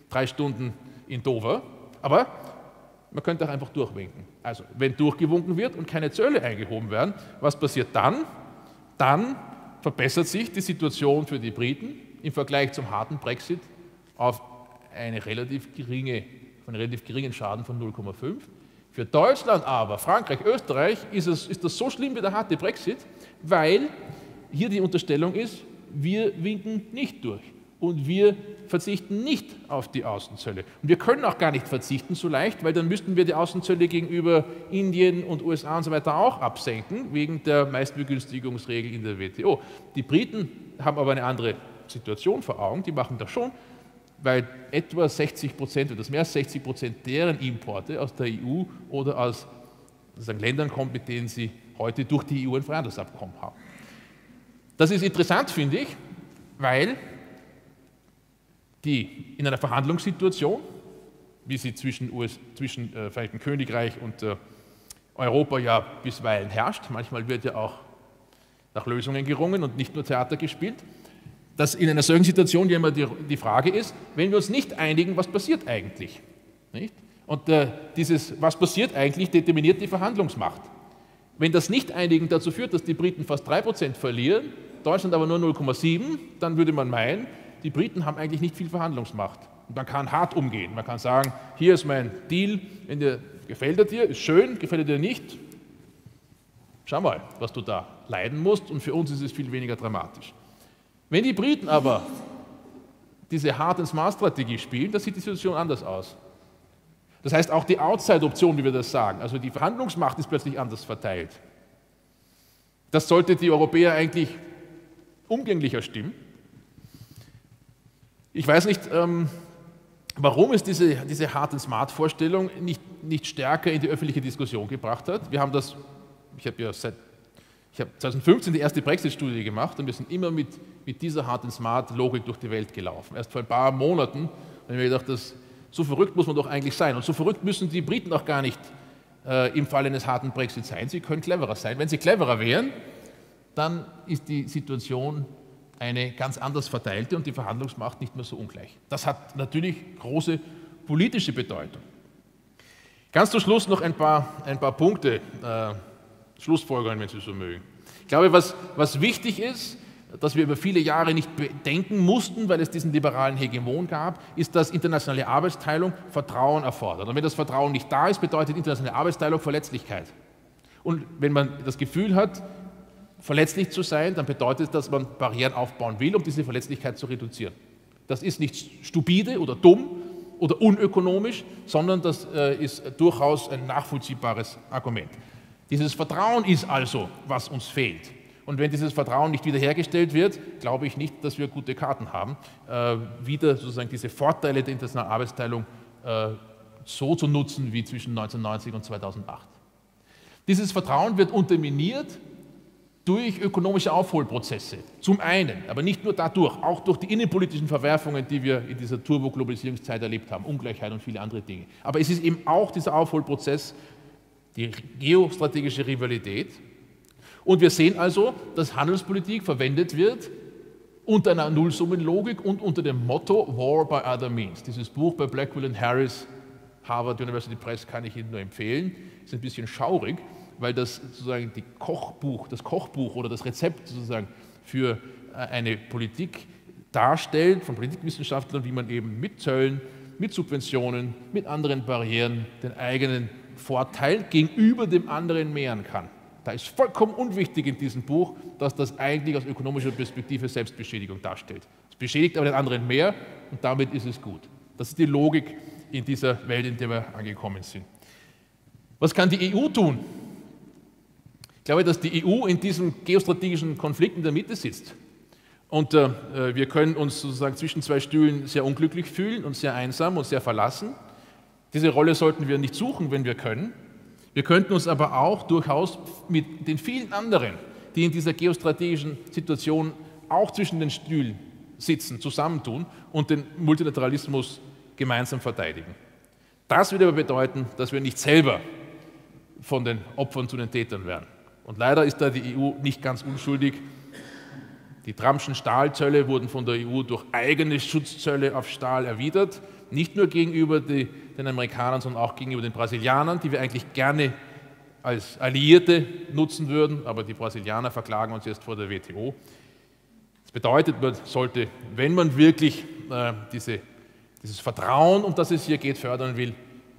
drei Stunden in Dover. Aber man könnte auch einfach durchwinken. Also, wenn durchgewunken wird und keine Zölle eingehoben werden, was passiert dann? Dann verbessert sich die Situation für die Briten im Vergleich zum harten Brexit auf eine relativ geringe einen relativ geringen Schaden von 0,5. Für Deutschland aber, Frankreich, Österreich ist, es, ist das so schlimm wie der harte Brexit, weil hier die Unterstellung ist, wir winken nicht durch und wir verzichten nicht auf die Außenzölle. Und wir können auch gar nicht verzichten so leicht, weil dann müssten wir die Außenzölle gegenüber Indien und USA und so weiter auch absenken, wegen der Meistbegünstigungsregel in der WTO. Die Briten haben aber eine andere Situation vor Augen, die machen das schon, weil etwa 60 Prozent oder das mehr als 60 Prozent deren Importe aus der EU oder aus sagen, Ländern kommen, mit denen sie heute durch die EU ein Freihandelsabkommen haben. Das ist interessant, finde ich, weil die in einer Verhandlungssituation, wie sie zwischen, US, zwischen äh, Vereinigten Königreich und äh, Europa ja bisweilen herrscht, manchmal wird ja auch nach Lösungen gerungen und nicht nur Theater gespielt, dass in einer solchen Situation ja immer die, die Frage ist, wenn wir uns nicht einigen, was passiert eigentlich? Nicht? Und äh, dieses, was passiert eigentlich, determiniert die Verhandlungsmacht. Wenn das Nicht-Einigen dazu führt, dass die Briten fast 3% verlieren, Deutschland aber nur 0,7, dann würde man meinen, die Briten haben eigentlich nicht viel Verhandlungsmacht. Und man kann hart umgehen. Man kann sagen, hier ist mein Deal, wenn dir gefällt er dir, ist schön, gefällt er dir nicht, schau mal, was du da leiden musst und für uns ist es viel weniger dramatisch. Wenn die Briten aber diese Hard and Smart Strategie spielen, dann sieht die Situation anders aus. Das heißt, auch die Outside-Option, wie wir das sagen, also die Verhandlungsmacht ist plötzlich anders verteilt. Das sollte die Europäer eigentlich umgänglicher stimmen. Ich weiß nicht, ähm, warum es diese, diese Hard and Smart Vorstellung nicht, nicht stärker in die öffentliche Diskussion gebracht hat. Wir haben das, ich habe ja seit ich habe 2015 die erste Brexit-Studie gemacht und wir sind immer mit, mit dieser Hard and Smart Logik durch die Welt gelaufen. Erst vor ein paar Monaten habe ich mir gedacht, das, so verrückt muss man doch eigentlich sein. Und so verrückt müssen die Briten auch gar nicht äh, im Fall eines harten Brexit sein. Sie können cleverer sein. Wenn sie cleverer wären, dann ist die Situation eine ganz anders verteilte und die Verhandlungsmacht nicht mehr so ungleich. Das hat natürlich große politische Bedeutung. Ganz zum Schluss noch ein paar, ein paar Punkte, äh, Schlussfolgerungen, wenn Sie so mögen. Ich glaube, was, was wichtig ist, dass wir über viele Jahre nicht bedenken mussten, weil es diesen liberalen Hegemon gab, ist, dass internationale Arbeitsteilung Vertrauen erfordert. Und wenn das Vertrauen nicht da ist, bedeutet internationale Arbeitsteilung Verletzlichkeit. Und wenn man das Gefühl hat, verletzlich zu sein, dann bedeutet das, dass man Barrieren aufbauen will, um diese Verletzlichkeit zu reduzieren. Das ist nicht stupide oder dumm oder unökonomisch, sondern das äh, ist durchaus ein nachvollziehbares Argument. Dieses Vertrauen ist also, was uns fehlt. Und wenn dieses Vertrauen nicht wiederhergestellt wird, glaube ich nicht, dass wir gute Karten haben, äh, wieder sozusagen diese Vorteile der internationalen Arbeitsteilung äh, so zu nutzen wie zwischen 1990 und 2008. Dieses Vertrauen wird unterminiert durch ökonomische Aufholprozesse. Zum einen, aber nicht nur dadurch, auch durch die innenpolitischen Verwerfungen, die wir in dieser Turbo-Globalisierungszeit erlebt haben, Ungleichheit und viele andere Dinge. Aber es ist eben auch dieser Aufholprozess, die geostrategische Rivalität. Und wir sehen also, dass Handelspolitik verwendet wird unter einer Nullsummenlogik und unter dem Motto War by Other Means. Dieses Buch bei Blackwell und Harris, Harvard University Press, kann ich Ihnen nur empfehlen. Ist ein bisschen schaurig, weil das sozusagen die Kochbuch, das Kochbuch oder das Rezept sozusagen für äh, eine Politik darstellt von Politikwissenschaftlern, wie man eben mit Zöllen, mit Subventionen, mit anderen Barrieren den eigenen Vorteil gegenüber dem anderen mehren kann. Da ist vollkommen unwichtig in diesem Buch, dass das eigentlich aus ökonomischer Perspektive Selbstbeschädigung darstellt. Es beschädigt aber den anderen mehr und damit ist es gut. Das ist die Logik in dieser Welt, in der wir angekommen sind. Was kann die EU tun? Ich glaube, dass die EU in diesem geostrategischen Konflikt in der Mitte sitzt. Und äh, wir können uns sozusagen zwischen zwei Stühlen sehr unglücklich fühlen und sehr einsam und sehr verlassen. Diese Rolle sollten wir nicht suchen, wenn wir können. Wir könnten uns aber auch durchaus mit den vielen anderen, die in dieser geostrategischen Situation auch zwischen den Stühlen sitzen, zusammentun und den Multilateralismus gemeinsam verteidigen. Das würde aber bedeuten, dass wir nicht selber von den Opfern zu den Tätern werden. Und leider ist da die EU nicht ganz unschuldig. Die Trumpschen Stahlzölle wurden von der EU durch eigene Schutzzölle auf Stahl erwidert, nicht nur gegenüber die, den Amerikanern, sondern auch gegenüber den Brasilianern, die wir eigentlich gerne als Alliierte nutzen würden, aber die Brasilianer verklagen uns jetzt vor der WTO. Das bedeutet, man sollte, wenn man wirklich äh, diese, dieses Vertrauen, um das es hier geht, fördern will,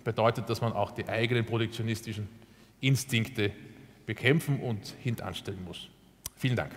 bedeutet, dass man auch die eigenen protektionistischen Instinkte bekämpfen und hintanstellen muss. Vielen Dank.